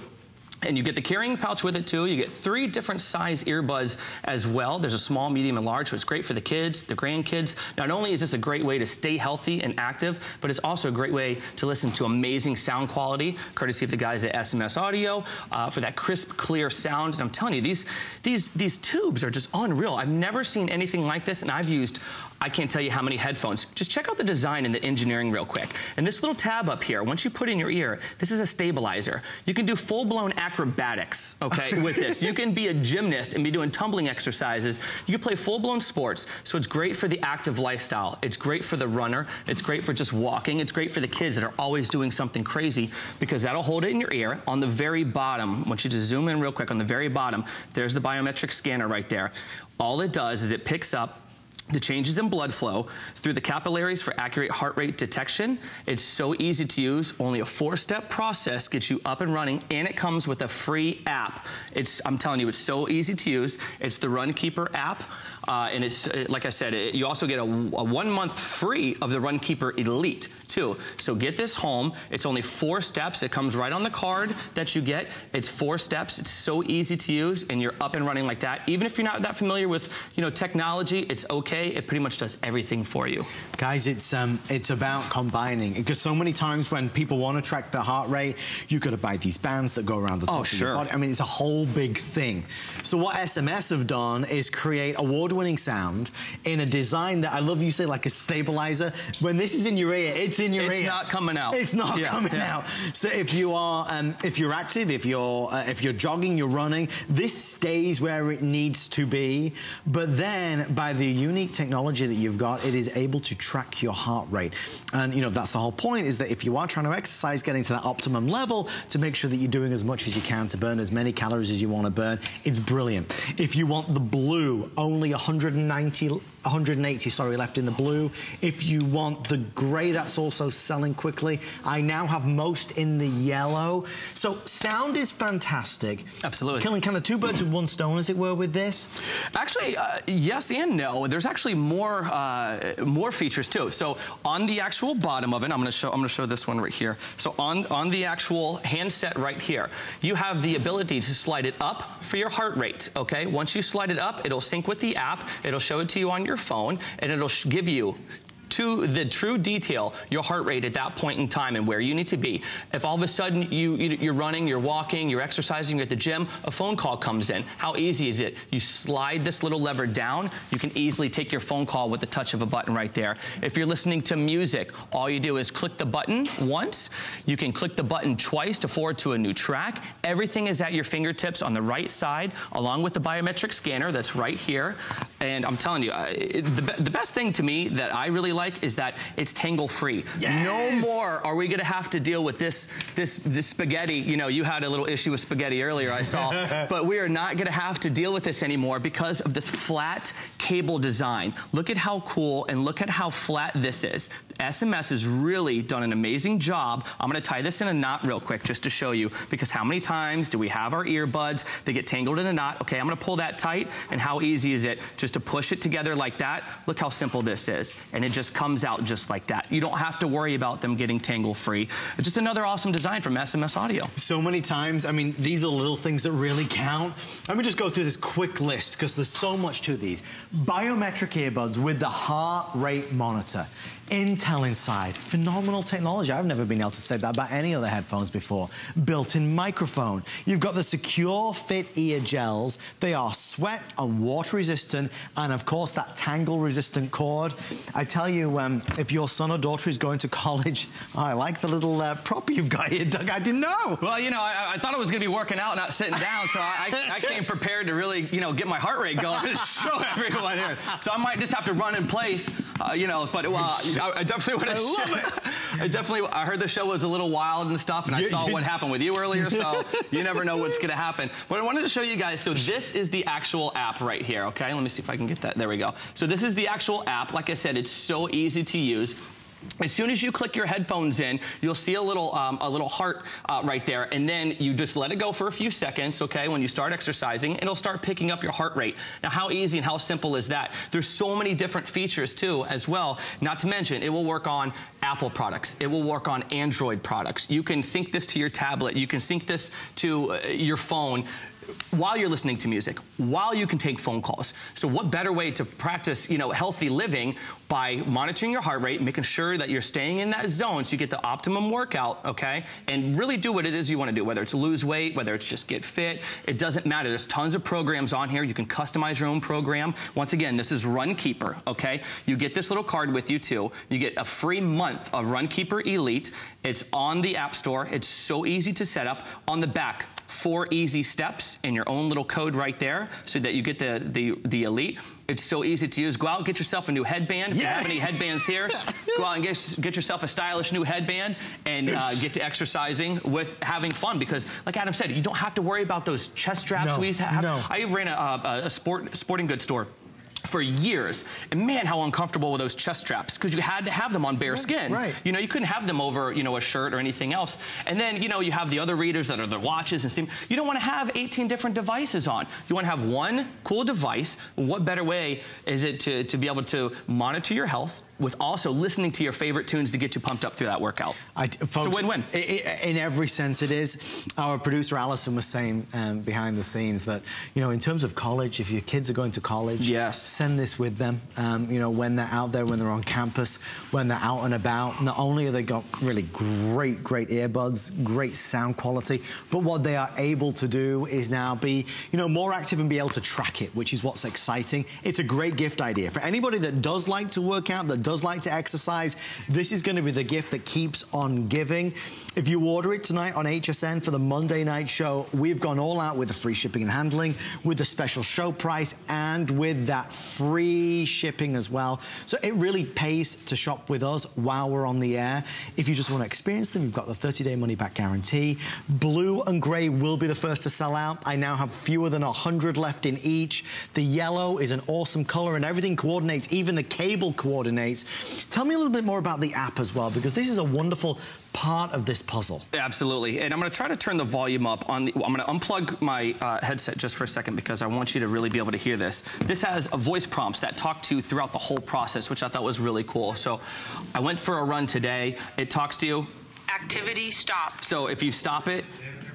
And you get the carrying pouch with it too. You get three different size earbuds as well. There's a small, medium, and large, so it's great for the kids, the grandkids. Not only is this a great way to stay healthy and active, but it's also a great way to listen to amazing sound quality, courtesy of the guys at SMS Audio, uh, for that crisp, clear sound. And I'm telling you, these, these, these tubes are just unreal. I've never seen anything like this, and I've used I can't tell you how many headphones. Just check out the design and the engineering real quick. And this little tab up here, once you put in your ear, this is a stabilizer. You can do full-blown acrobatics, okay, with this. You can be a gymnast and be doing tumbling exercises. You can play full-blown sports. So it's great for the active lifestyle. It's great for the runner. It's great for just walking. It's great for the kids that are always doing something crazy because that'll hold it in your ear. On the very bottom, I want you to zoom in real quick. On the very bottom, there's the biometric scanner right there. All it does is it picks up the changes in blood flow through the capillaries for accurate heart rate detection. It's so easy to use. Only a four-step process gets you up and running, and it comes with a free app. It's, I'm telling you, it's so easy to use. It's the Runkeeper app, uh, and it's, uh, like I said, it, you also get a, a one month free of the Runkeeper Elite, too. So get this home. It's only four steps. It comes right on the card that you get. It's four steps. It's so easy to use, and you're up and running like that. Even if you're not that familiar with, you know, technology, it's okay it pretty much does everything for you. Guys, it's um, it's about combining because so many times when people want to track their heart rate, you got to buy these bands that go around the top Oh, of sure. your body. I mean, it's a whole big thing. So what SMS have done is create award-winning sound in a design that I love. You say like a stabilizer. When this is in your ear, it's in your It's ear. It's not coming out. It's not Yeah, coming yeah. out. So if you are, um, if you're active, if you're, uh, if you're jogging, you're running, this stays where it needs to be. But then, by the unique technology that you've got, it is able to track your heart rate. And you know that's the whole point: is that if you are trying to exercise, getting to that optimum level, to make sure that you're doing as much as you can to burn as many calories as you want to burn, it's brilliant. If you want the blue, only 190. 180, sorry, left in the blue. If you want the grey, that's also selling quickly. I now have most in the yellow. So sound is fantastic. Absolutely. Killing kind of two birds with one stone, as it were, with this. Actually, uh, yes and no. There's actually more uh, more features too. So on the actual bottom of it, I'm going to show I'm going to show this one right here. So on on the actual handset right here, you have the ability to slide it up for your heart rate. Okay, once you slide it up, it'll sync with the app. It'll show it to you on your phone, and it'll give you to the true detail your heart rate at that point in time and where you need to be. If all of a sudden you, you you're running, you're walking, you're exercising, you're at the gym, a phone call comes in. How easy is it? You slide this little lever down, you can easily take your phone call with the touch of a button right there. If you're listening to music, all you do is click the button once. You can click the button twice to forward to a new track. Everything is at your fingertips on the right side, along with the biometric scanner that's right here. And I'm telling you, uh, the, the best thing to me that I really like is that it's tangle free. No more are we going to have to deal with this this this spaghetti. You know, you had a little issue with spaghetti earlier, I saw, but we are not going to have to deal with this anymore because of this flat cable design. Look at how cool and look at how flat this is. SMS has really done an amazing job. I'm going to tie this in a knot real quick just to show you because how many times do we have our earbuds? They get tangled in a knot. Okay, I'm going to pull that tight and how easy is it just to push it together like that? Look how simple this is. And it just comes out just like that. You don't have to worry about them getting tangle free. Just another awesome design from SMS Audio. So many times, I mean, these are little things that really count. Let me just go through this quick list because there's so much to these. Biometric earbuds with the heart rate monitor. Intel inside. Phenomenal technology. I've never been able to say that about any other headphones before. Built-in microphone. You've got the secure fit ear gels. They are sweat and water resistant. And of course, that tangle resistant cord. I tell you, um, if your son or daughter is going to college, I like the little uh, prop you've got here, Doug. I didn't know. Well, you know, I, I thought it was going to be working out, not sitting down, so I, I, came prepared to really, you know, get my heart rate going and show everyone here. So I might just have to run in place, uh, you know, but uh, I, I definitely want to show I definitely, I heard the show was a little wild and stuff, and I saw you- what happened with you earlier, so you never know what's going to happen. But I wanted to show you guys, so this is the actual app right here, okay? Let me see if I can get that. There we go. So this is the actual app. Like I said, it's so easy to use. As soon as you click your headphones in, you'll see a little um, a little heart uh, right there, and then you just let it go for a few seconds. Okay, when you start exercising, it'll start picking up your heart rate. Now, how easy and how simple is that? There's so many different features too, as well. Not to mention, it will work on Apple products. It will work on Android products. You can sync this to your tablet. You can sync this to uh, your phone while you're listening to music, while you can take phone calls. So what better way to practice, you know, healthy living by monitoring your heart rate, making sure that you're staying in that zone so you get the optimum workout, okay? And really do what it is you want to do, whether it's lose weight, whether it's just get fit, it doesn't matter. There's tons of programs on here. You can customize your own program. Once again, this is Runkeeper, okay? You get this little card with you too. You get a free month of Runkeeper Elite. It's on the App Store. It's so easy to set up. On the back, four easy steps in your own little code right there so that you get the, the, the elite. It's so easy to use. Go out, and get yourself a new headband. If you have any headbands here, go out and get, get yourself a stylish new headband and uh, get to exercising with having fun because, like Adam said, you don't have to worry about those chest straps No, we used to have. no. I ran a, a, a sport, sporting goods store for years. And man, how uncomfortable were those chest straps because you had to have them on bare skin. right. You know, you couldn't have them over, you know, a shirt or anything else. And then, you know, you have the other readers that are the watches and steam. You don't want to have 18 different devices on. You want to have one cool device. What better way is it to, to be able to monitor your health, with also listening to your favorite tunes to get you pumped up through that workout. I, it's a win-win. In every sense, it is. Our producer Allison was saying um, behind the scenes that you know, in terms of college, if your kids are going to college, yes. send this with them. Um, you know, when they're out there, when they're on campus, when they're out and about. Not only are they got really great, great earbuds, great sound quality, but what they are able to do is now be, you know, more active and be able to track it, which is what's exciting. It's a great gift idea for anybody that does like to work out, that does like to exercise. This is going to be the gift that keeps on giving. If you order it tonight on HSN for the Monday night show, we've gone all out with the free shipping and handling, with the special show price, and with that free shipping as well. So it really pays to shop with us while we're on the air. If you just want to experience them, you've got the 30-day money-back guarantee. Blue and grey will be the first to sell out. I now have fewer than 100 left in each. The yellow is an awesome color, and everything coordinates. Even the cable coordinates. Tell me a little bit more about the app as well, because this is a wonderful part of this puzzle. Absolutely. And I'm going to try to turn the volume up on the, I'm going to unplug my uh, headset just for a second because I want you to really be able to hear this. This has a voice prompts that talk to you throughout the whole process, which I thought was really cool. So I went for a run today. It talks to you. Activity stopped. So if you stop it,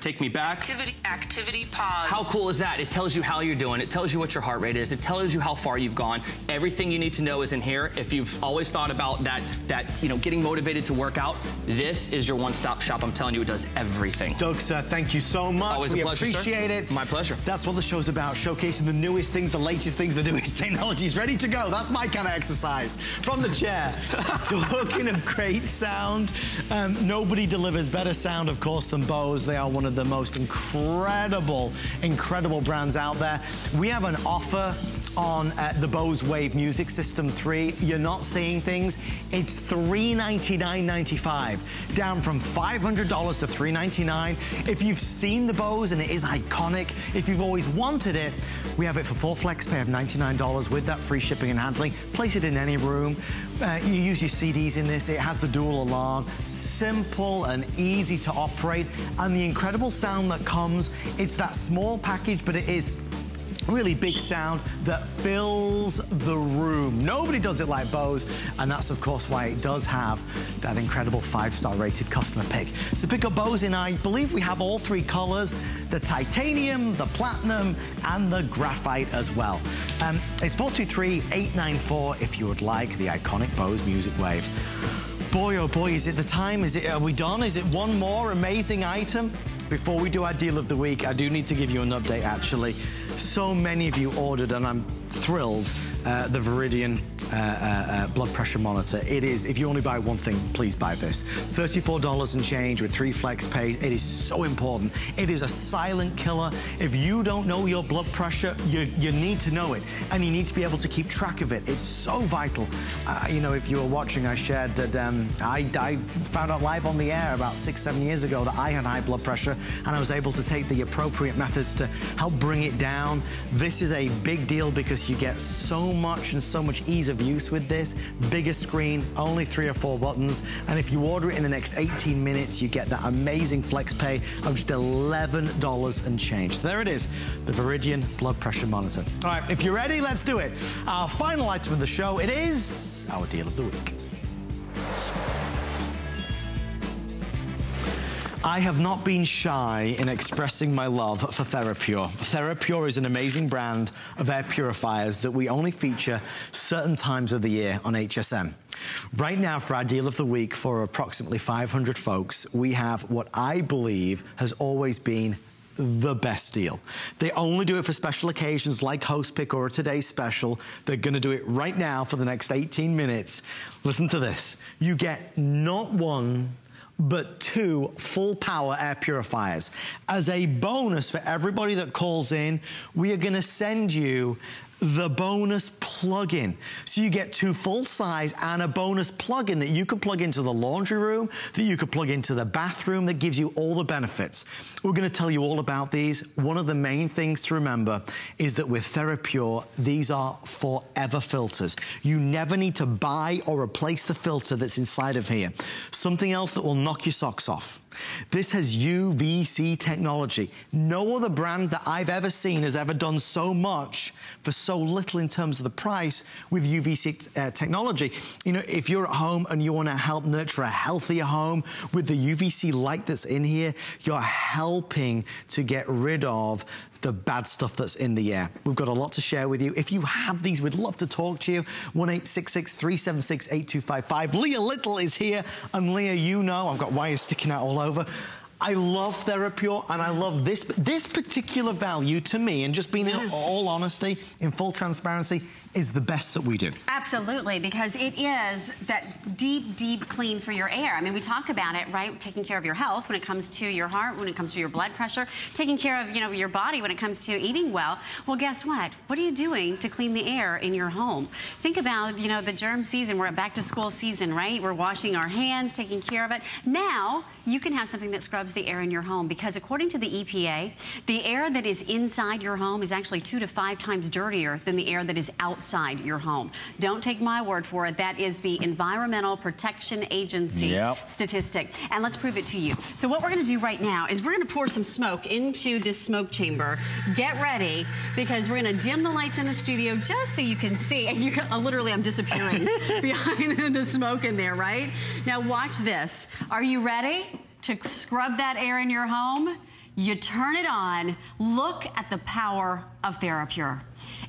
Take me back. Activity, activity pause. How cool is that? It tells you how you're doing. It tells you what your heart rate is. It tells you how far you've gone. Everything you need to know is in here. If you've always thought about that, that you know, getting motivated to work out, this is your one-stop shop. I'm telling you, it does everything. Doug, sir, thank you so much. Always we a pleasure, appreciate sir. it. My pleasure. That's what the show's about, showcasing the newest things, the latest things, the newest technologies ready to go. That's my kind of exercise. From the chair. Talking of great sound, um, nobody delivers better sound, of course, than Bose. They are one of the most incredible incredible, incredible brands out there. We have an offer on uh, the Bose Wave Music System 3. You're not seeing things. It's $399.95, down from $500 to 399. If you've seen the Bose and it is iconic, if you've always wanted it, we have it for full flex pay of $99 with that free shipping and handling. Place it in any room. Uh, you use your CDs in this. It has the dual alarm. Simple and easy to operate. And the incredible sound that comes, it's that small package, but it is really big sound that fills the room. Nobody does it like Bose, and that's of course why it does have that incredible five-star rated customer pick. So pick up Bose in, I believe we have all three colors, the titanium, the platinum, and the graphite as well. Um, it's 423-894 if you would like the iconic Bose Music Wave. Boy, oh boy, is it the time? Is it, are we done? Is it one more amazing item? Before we do our deal of the week, I do need to give you an update actually. So many of you ordered and I'm thrilled uh, the Veridian uh, uh, uh, blood pressure monitor. It is, if you only buy one thing, please buy this. $34 and change with three flex pays. It is so important. It is a silent killer. If you don't know your blood pressure, you, you need to know it. And you need to be able to keep track of it. It's so vital. Uh, you know, if you were watching, I shared that um, I, I found out live on the air about six, seven years ago that I had high blood pressure and I was able to take the appropriate methods to help bring it down. This is a big deal because you get so much and so much ease of use with this. Bigger screen, only three or four buttons. And if you order it in the next 18 minutes, you get that amazing flex pay of just $11 and change. So there it is, the Veridian blood pressure monitor. All right, if you're ready, let's do it. Our final item of the show, it is our deal of the week. I have not been shy in expressing my love for TheraPure. TheraPure is an amazing brand of air purifiers that we only feature certain times of the year on HSN. Right now, for our deal of the week for approximately 500 folks, we have what I believe has always been the best deal. They only do it for special occasions like Host Pick or Today's Special. They're gonna do it right now for the next 18 minutes. Listen to this. You get not one, but two full power air purifiers. As a bonus for everybody that calls in, we are gonna send you the bonus plug-in. So you get two full size and a bonus plug-in that you can plug into the laundry room, that you could plug into the bathroom, that gives you all the benefits. We're gonna tell you all about these. One of the main things to remember is that with TheraPure, these are forever filters. You never need to buy or replace the filter that's inside of here. Something else that will knock your socks off This has UVC technology. No other brand that I've ever seen has ever done so much for so little in terms of the price with UVC uh, technology. You know, if you're at home and you want to help nurture a healthier home with the UVC light that's in here, you're helping to get rid of the bad stuff that's in the air. We've got a lot to share with you. If you have these, we'd love to talk to you. 1-866-376-8255. Leah Little is here. And Leah, you know, I've got wires sticking out all over. I love TheraPure and I love this this particular value to me and just being in all honesty, in full transparency, is the best that we do. Absolutely, because it is that deep, deep clean for your air. I mean, we talk about it, right? Taking care of your health when it comes to your heart, when it comes to your blood pressure, taking care of, you know, your body when it comes to eating well. Well, guess what? What are you doing to clean the air in your home? Think about, you know, the germ season. We're at back to school season, right? We're washing our hands, taking care of it. Now, you can have something that scrubs the air in your home because according to the EPA, the air that is inside your home is actually two to five times dirtier than the air that is outside outside your home. Don't take my word for it. That is the Environmental Protection Agency yep. statistic. And let's prove it to you. So what we're going to do right now is we're going to pour some smoke into this smoke chamber. Get ready because we're going to dim the lights in the studio just so you can see. And you can, uh, literally, I'm disappearing behind the smoke in there, right? Now watch this. Are you ready to scrub that air in your home? You turn it on. Look at the power of TheraPure.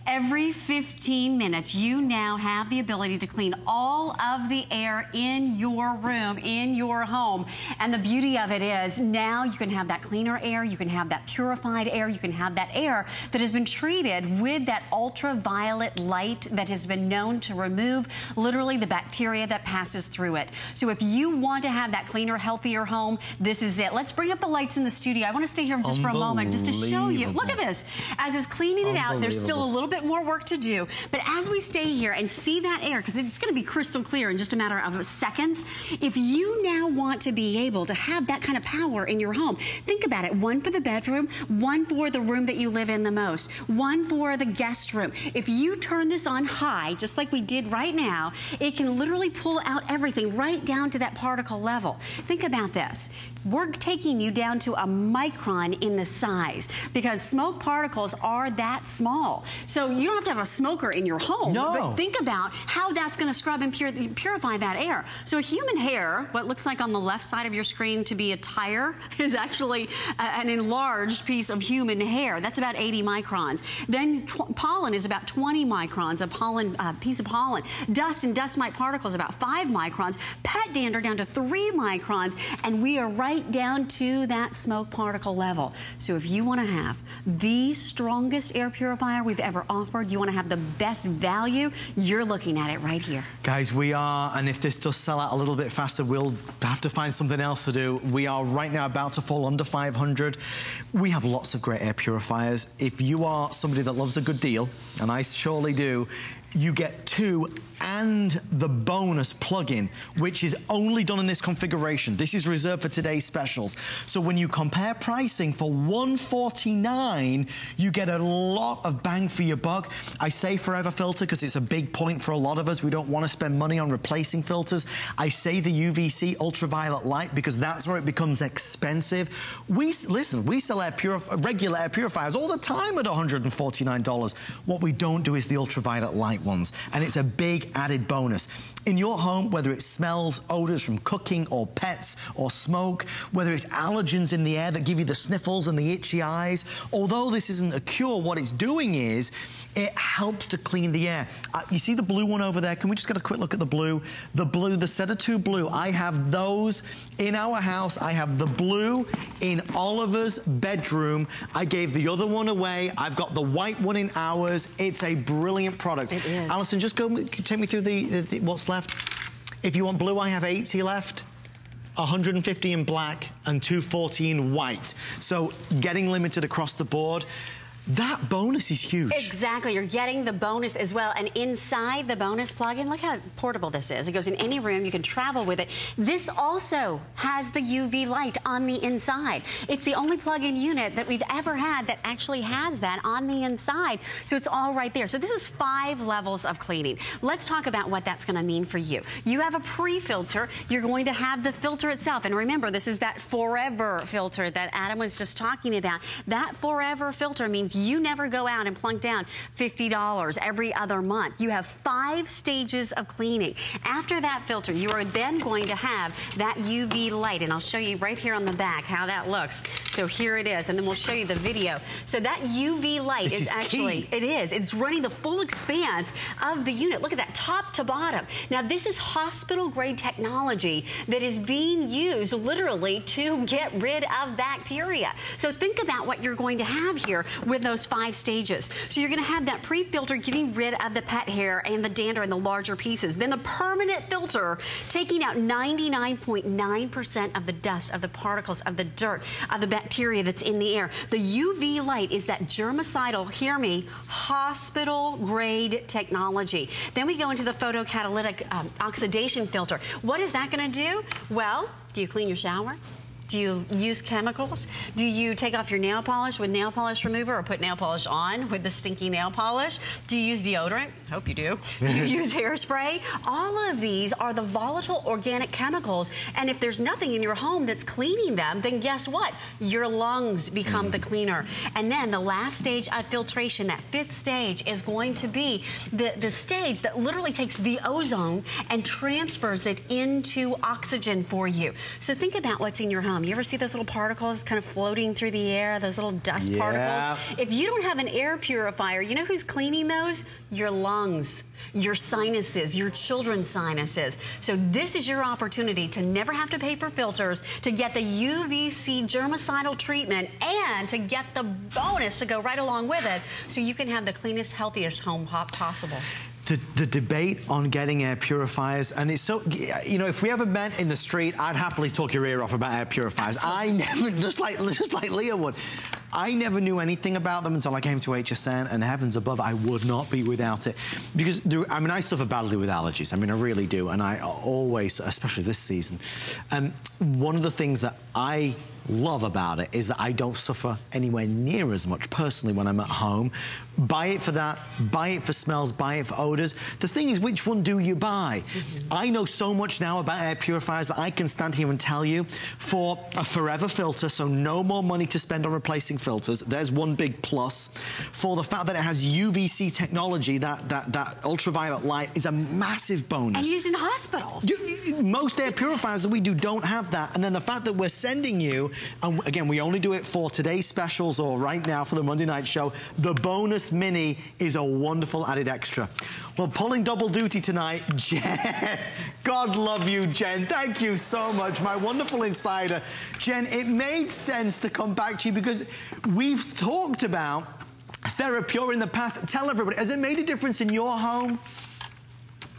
Every 15 minutes, you now have the ability to clean all of the air in your room, in your home. And the beauty of it is now you can have that cleaner air, you can have that purified air, you can have that air that has been treated with that ultraviolet light that has been known to remove literally the bacteria that passes through it. So if you want to have that cleaner, healthier home, this is it. Let's bring up the lights in the studio. I want to stay here just for a moment just to show you. Look at this. As it's cleaning it out, there's still a little bit more work to do. But as we stay here and see that air, because it's going to be crystal clear in just a matter of seconds, if you now want to be able to have that kind of power in your home, think about it. One for the bedroom, one for the room that you live in the most, one for the guest room. If you turn this on high, just like we did right now, it can literally pull out everything right down to that particle level. Think about this. We're taking you down to a micron in the size because smoke particles are that small. So you don't have to have a smoker in your home. No. But think about how that's going to scrub and pur purify that air. So a human hair, what looks like on the left side of your screen to be a tire, is actually a, an enlarged piece of human hair. That's about 80 microns. Then pollen is about 20 microns, a pollen uh, piece of pollen. Dust and dust mite particles about 5 microns. Pet dander down to 3 microns. And we are right down to that smoke particle level. So if you want to have the strongest air purifier we've ever offered, you want to have the best value, you're looking at it right here. Guys, we are, and if this does sell out a little bit faster, we'll have to find something else to do. We are right now about to fall under 500. We have lots of great air purifiers. If you are somebody that loves a good deal, and I surely do, you get two and the bonus plugin, which is only done in this configuration. This is reserved for today's specials. So when you compare pricing for 149 you get a lot of bang for your buck. I say forever filter because it's a big point for a lot of us. We don't want to spend money on replacing filters. I say the UVC ultraviolet light because that's where it becomes expensive. We Listen, we sell air regular air purifiers all the time at $149. What we don't do is the ultraviolet light ones. And it's a big added bonus. In your home, whether it smells, odors from cooking or pets or smoke, whether it's allergens in the air that give you the sniffles and the itchy eyes, although this isn't a cure, what it's doing is it helps to clean the air. Uh, you see the blue one over there? Can we just get a quick look at the blue? The blue, the set of two blue, I have those in our house. I have the blue in Oliver's bedroom. I gave the other one away. I've got the white one in ours. It's a brilliant product. It is. Alison, just go take me through the, the, the what's left. If you want blue, I have 80 left. 150 in black and 240 in white. So getting limited across the board. That bonus is huge. Exactly. You're getting the bonus as well. And inside the bonus plug-in, look how portable this is. It goes in any room. You can travel with it. This also has the UV light on the inside. It's the only plug-in unit that we've ever had that actually has that on the inside. So it's all right there. So this is five levels of cleaning. Let's talk about what that's going to mean for you. You have a pre-filter. You're going to have the filter itself. And remember, this is that forever filter that Adam was just talking about. That forever filter means you never go out and plunk down $50 every other month. You have five stages of cleaning. After that filter, you are then going to have that UV light, and I'll show you right here on the back how that looks. So here it is, and then we'll show you the video. So that UV light is, is actually, key. it is, it's running the full expanse of the unit. Look at that, top to bottom. Now this is hospital grade technology that is being used literally to get rid of bacteria. So think about what you're going to have here with those five stages. So you're gonna have that pre-filter getting rid of the pet hair and the dander and the larger pieces. Then the permanent filter taking out 99.9% of the dust, of the particles, of the dirt, of the bacteria that's in the air. The UV light is that germicidal, hear me, hospital grade technology. Then we go into the photocatalytic um, oxidation filter. What is that gonna do? Well, do you clean your shower? Do you use chemicals? Do you take off your nail polish with nail polish remover or put nail polish on with the stinky nail polish? Do you use deodorant? I hope you do. Do you use hairspray? All of these are the volatile organic chemicals. And if there's nothing in your home that's cleaning them, then guess what? Your lungs become the mm. cleaner. And then the last stage of filtration, that fifth stage, is going to be the, the stage that literally takes the ozone and transfers it into oxygen for you. So think about what's in your home. Um, you ever see those little particles kind of floating through the air, those little dust Yeah. particles? If you don't have an air purifier, you know who's cleaning those? Your lungs, your sinuses, your children's sinuses. So this is your opportunity to never have to pay for filters, to get the UVC germicidal treatment, and to get the bonus to go right along with it so you can have the cleanest, healthiest home po- possible. The, the debate on getting air purifiers, and it's so, you know, if we ever met in the street, I'd happily talk your ear off about air purifiers. I never, just like, just like Leah would. I never knew anything about them until I came to HSN, and heavens above, I would not be without it. Because, I mean, I suffer badly with allergies. I mean, I really do, and I always, especially this season, um, one of the things that I love about it is that I don't suffer anywhere near as much personally when I'm at home. Buy it for that, buy it for smells, buy it for odors. The thing is, which one do you buy? Mm-hmm. I know so much now about air purifiers that I can stand here and tell you for a forever filter, so no more money to spend on replacing filters. There's one big plus. For the fact that it has UVC technology, that, that, that ultraviolet light is a massive bonus. And used in hospitals. You- most air purifiers that we do don't have that. And then the fact that we're sending you, and again, we only do it for today's specials or right now for the Monday night show, the bonus mini is a wonderful added extra. Well, pulling double duty tonight, Jen. God love you, Jen. Thank you so much, my wonderful insider. Jen, it made sense to come back to you because we've talked about TheraPure in the past. Tell everybody, has it made a difference in your home?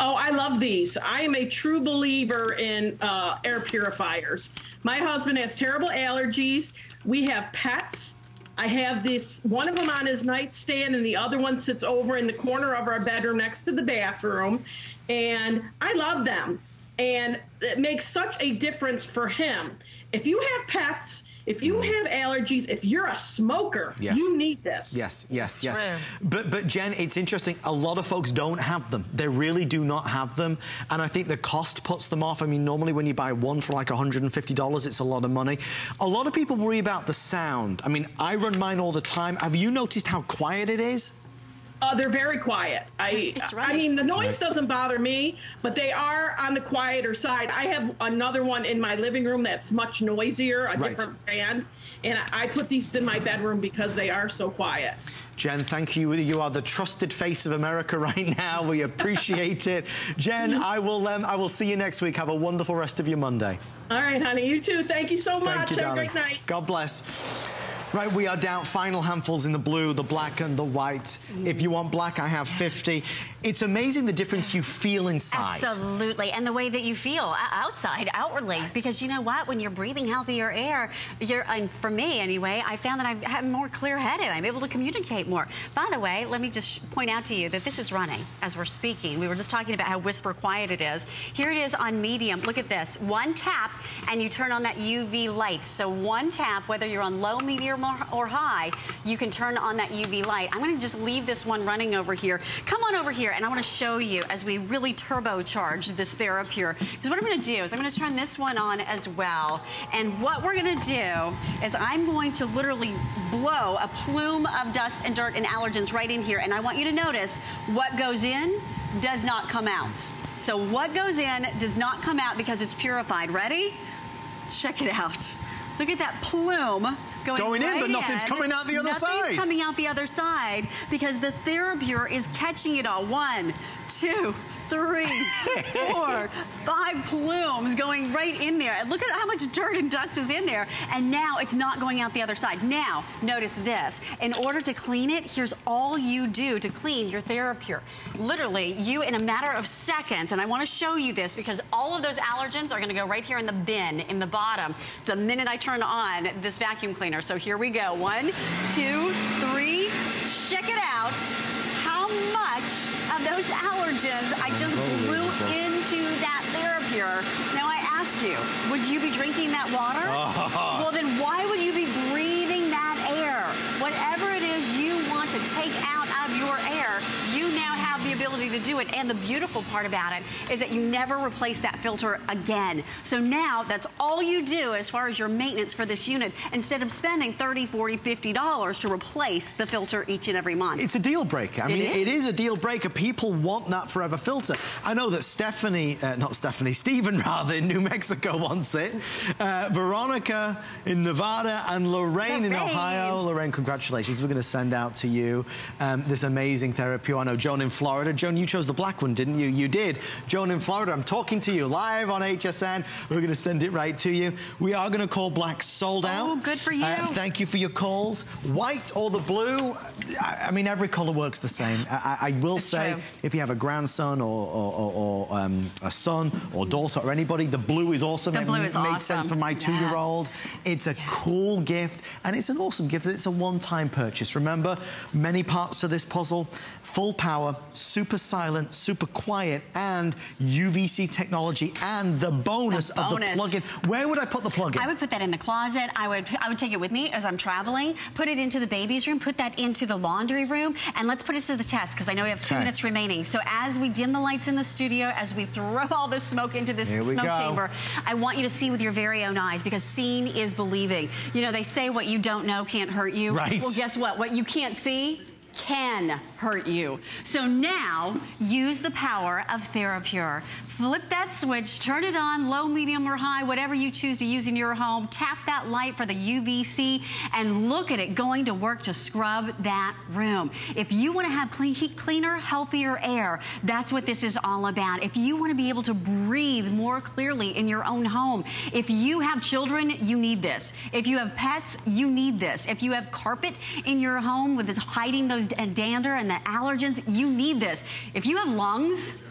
Oh, I love these. I am a true believer in uh, air purifiers. My husband has terrible allergies. We have pets. I have this one of them on his nightstand, and the other one sits over in the corner of our bedroom next to the bathroom. And I love them. And it makes such a difference for him. If you have pets, if you mm-hmm. have allergies, if you're a smoker, Yes. you need this. Yes, yes, yes. True. But but Jen, it's interesting. A lot of folks don't have them. They really do not have them, and I think the cost puts them off. I mean, normally when you buy one for like $150, it's a lot of money. A lot of people worry about the sound. I mean, I run mine all the time. Have you noticed how quiet it is? Uh, they're very quiet. I, That's right. I mean, the noise doesn't bother me, but they are on the quieter side. I have another one in my living room that's much noisier, a Right. different brand, and I I put these in my bedroom because they are so quiet. Jen, thank you. You are the trusted face of America right now. We appreciate it. Jen, I will um, I will see you next week. Have a wonderful rest of your Monday. All right, honey, you too. Thank you so much. Thank you, have darling. a great night. God bless. Right, we are down final handfuls in the blue, the black and the white. If you want black, I have 50. It's amazing the difference you feel inside. Absolutely, and the way that you feel outside, outwardly, because you know what? When you're breathing healthier air, you're, and for me anyway, I found that I'm more clear-headed. I'm able to communicate more. By the way, let me just point out to you that this is running as we're speaking. We were just talking about how whisper quiet it is. Here it is on medium. Look at this. One tap, and you turn on that UV light. So one tap, whether you're on low, medium, or high, you can turn on that UV light. I'm gonna just leave this one running over here. Come on over here and I wanna show you as we really turbocharge this TheraPure. Because what I'm gonna do is I'm gonna turn this one on as well. And what we're gonna do is I'm going to literally blow a plume of dust and dirt and allergens right in here. And I want you to notice what goes in does not come out. So what goes in does not come out because it's purified. Ready? Check it out. Look at that plume it's going right in, but nothing's in. coming out the other nothing's side. Nothing's coming out the other side because the TheraPure is catching it all. One, two, three, four, five plumes going right in there. And look at how much dirt and dust is in there. And now it's not going out the other side. Now, notice this. In order to clean it, here's all you do to clean your TheraPure. Literally, you in a matter of seconds, and I wanna show you this because all of those allergens are gonna go right here in the bin, in the bottom, the minute I turn on this vacuum cleaner. So here we go. One, two, three, check it out. How much of those allergens I just oh, blew into that TheraPure. Now I ask you, would you be drinking that water? Oh. Well then why would you be breathing that air? Whatever it is you want to take out of your air, you now have the ability to do it. And the beautiful part about it is that you never replace that filter again. So now that's all you do as far as your maintenance for this unit instead of spending 30, 40, 50 dollars to replace the filter each and every month. It's a deal breaker. I it mean, is. it is a deal breaker. People want that forever filter. I know that Stephanie, uh, not Stephanie, Stephen rather, in New Mexico wants it. Uh, Veronica in Nevada and Lorraine, Lorraine, in Ohio. Lorraine, congratulations. We're going to send out to you um, this amazing therapy. I know Joan in Florida. Joan, you chose the black one, didn't you? You did. Joan in Florida, I'm talking to you live on HSN. We're going to send it right to you. We are going to call black sold out. Oh, good for you. Uh, thank you for your calls. White or the blue, I, I mean, every color works the same. I, I will it's say, true. if you have a grandson or, or, or, um, a son or daughter or anybody, the blue is awesome. The it blue is awesome. makes sense for my two-year-old. Yeah. It's a yeah. cool gift, and it's an awesome gift it's a one-time purchase. Remember, many parts to this puzzle, full power, super silent, super quiet, and UVC technology, and the bonus, the bonus. of the plug-in. Where would I put the plug-in? I would put that in the closet. I would I would take it with me as I'm traveling, put it into the baby's room, put that into the laundry room, and let's put it to the test because I know we have two okay. minutes remaining. So as we dim the lights in the studio, as we throw all the smoke into this smoke chamber, I want you to see with your very own eyes because seeing is believing. You know, they say what you don't know can't hurt you. Right. Well, guess what? What you can't see can hurt you. So now, use the power of TheraPure. Flip that switch, turn it on, low, medium, or high, whatever you choose to use in your home. Tap that light for the UVC and look at it going to work to scrub that room. If you want to have clean, heat cleaner, healthier air, that's what this is all about. If you want to be able to breathe more clearly in your own home, if you have children, you need this. If you have pets, you need this. If you have carpet in your home with hiding those dander and the allergens, you need this. If you have lungs,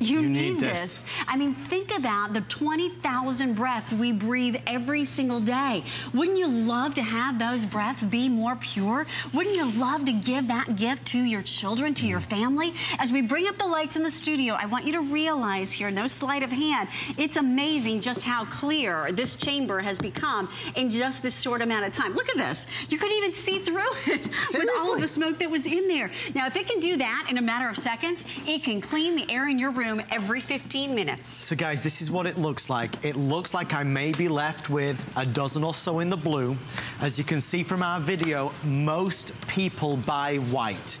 you, you need, need this. this. I mean, think about the 20,000 breaths we breathe every single day. Wouldn't you love to have those breaths be more pure? Wouldn't you love to give that gift to your children, to your family? As we bring up the lights in the studio, I want you to realize here, no sleight of hand, it's amazing just how clear this chamber has become in just this short amount of time. Look at this. You could even see through it Seriously? with all of the smoke that was in there. Now, if it can do that in a matter of seconds, it can clean the air in your room room every 15 minutes. So guys, this is what it looks like. It looks like I may be left with a dozen or so in the blue. As you can see from our video, most people buy white.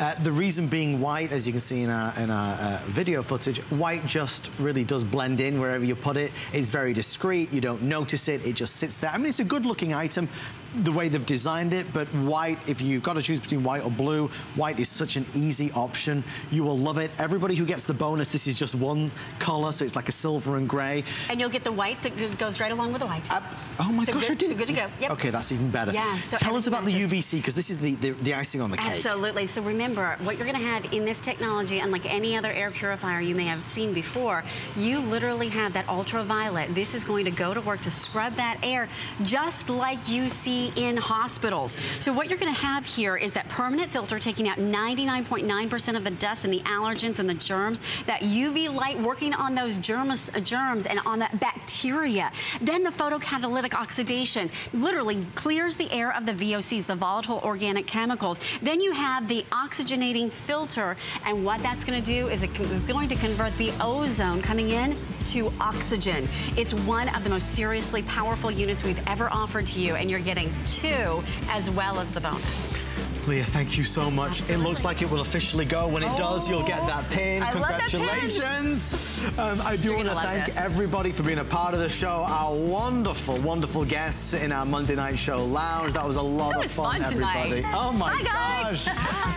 Uh, the reason being white, as you can see in our, in our uh, video footage, white just really does blend in wherever you put it. It's very discreet. You don't notice it. It just sits there. I mean, it's a good looking item the way they've designed it, but white, if you've got to choose between white or blue, white is such an easy option. You will love it. Everybody who gets the bonus, this is just one color, so it's like a silver and gray. And you'll get the white that goes right along with the white. Uh, oh my so gosh, good, I did. So good to go. Yep. Okay, that's even better. Yeah. So Tell us about the UVC, because this is the, the, the, icing on the cake. Absolutely. So remember, what you're going to have in this technology, unlike any other air purifier you may have seen before, you literally have that ultraviolet. This is going to go to work to scrub that air just like you see in hospitals. So what you're going to have here is that permanent filter taking out 99.9% of the dust and the allergens and the germs, that UV light working on those germs, germs and on that bacteria. Then the photocatalytic oxidation literally clears the air of the VOCs, the volatile organic chemicals. Then you have the oxygenating filter, and what that's going to do is it is going to convert the ozone coming in to oxygen. It's one of the most seriously powerful units we've ever offered to you, and you're getting two as well as the bonus. Leah, thank you so much. Absolutely. It looks like it will officially go. When it oh, does, you'll get that pin. I Congratulations. Pin. Um, I do want to thank this. everybody for being a part of the show. Our wonderful, wonderful guests in our Monday night show lounge. That was a lot of fun, fun everybody. Oh my Hi, gosh.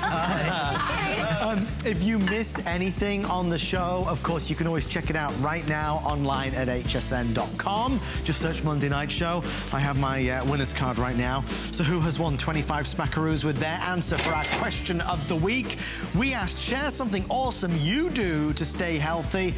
um, if you missed anything on the show, of course, you can always check it out right now online at hsn.com. Just search Monday Night Show. I have my uh, winner's card right now. So who has won 25 smackaroos with answer for our question of the week. We asked, share something awesome you do to stay healthy.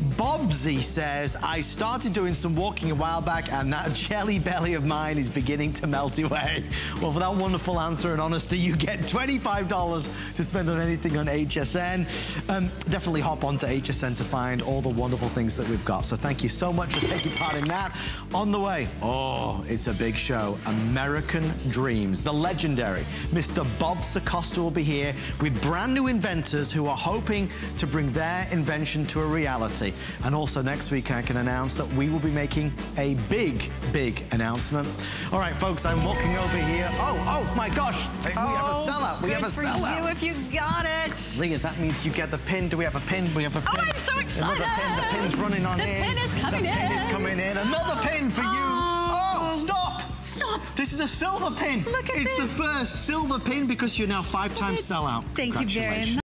Bobsy says, I started doing some walking a while back and that jelly belly of mine is beginning to melt away. Well, for that wonderful answer and honesty, you get $25 to spend on anything on HSN. Um, definitely hop onto HSN to find all the wonderful things that we've got. So thank you so much for taking part in that. On the way, oh, it's a big show. American Dreams. The legendary Mr. Bob Circosta will be here with brand new inventors who are hoping to bring their invention to a reality. And also next week, I can announce that we will be making a big, big announcement. All right, folks, I'm walking over here. Oh, oh my gosh, we oh, have a oh, sellout. We have a sellout. you if you got it. Leah, that means you get the pin. Do we have a pin? We have a oh, pin. Oh, I'm so excited. Another pin. The pin's running on the in. The pin is coming the in. The pin is coming in. Another pin for you. Oh, oh stop. Stop. This is a silver pin. Look at it's this. the first silver pin because you're now five times sellout. Thank you very much.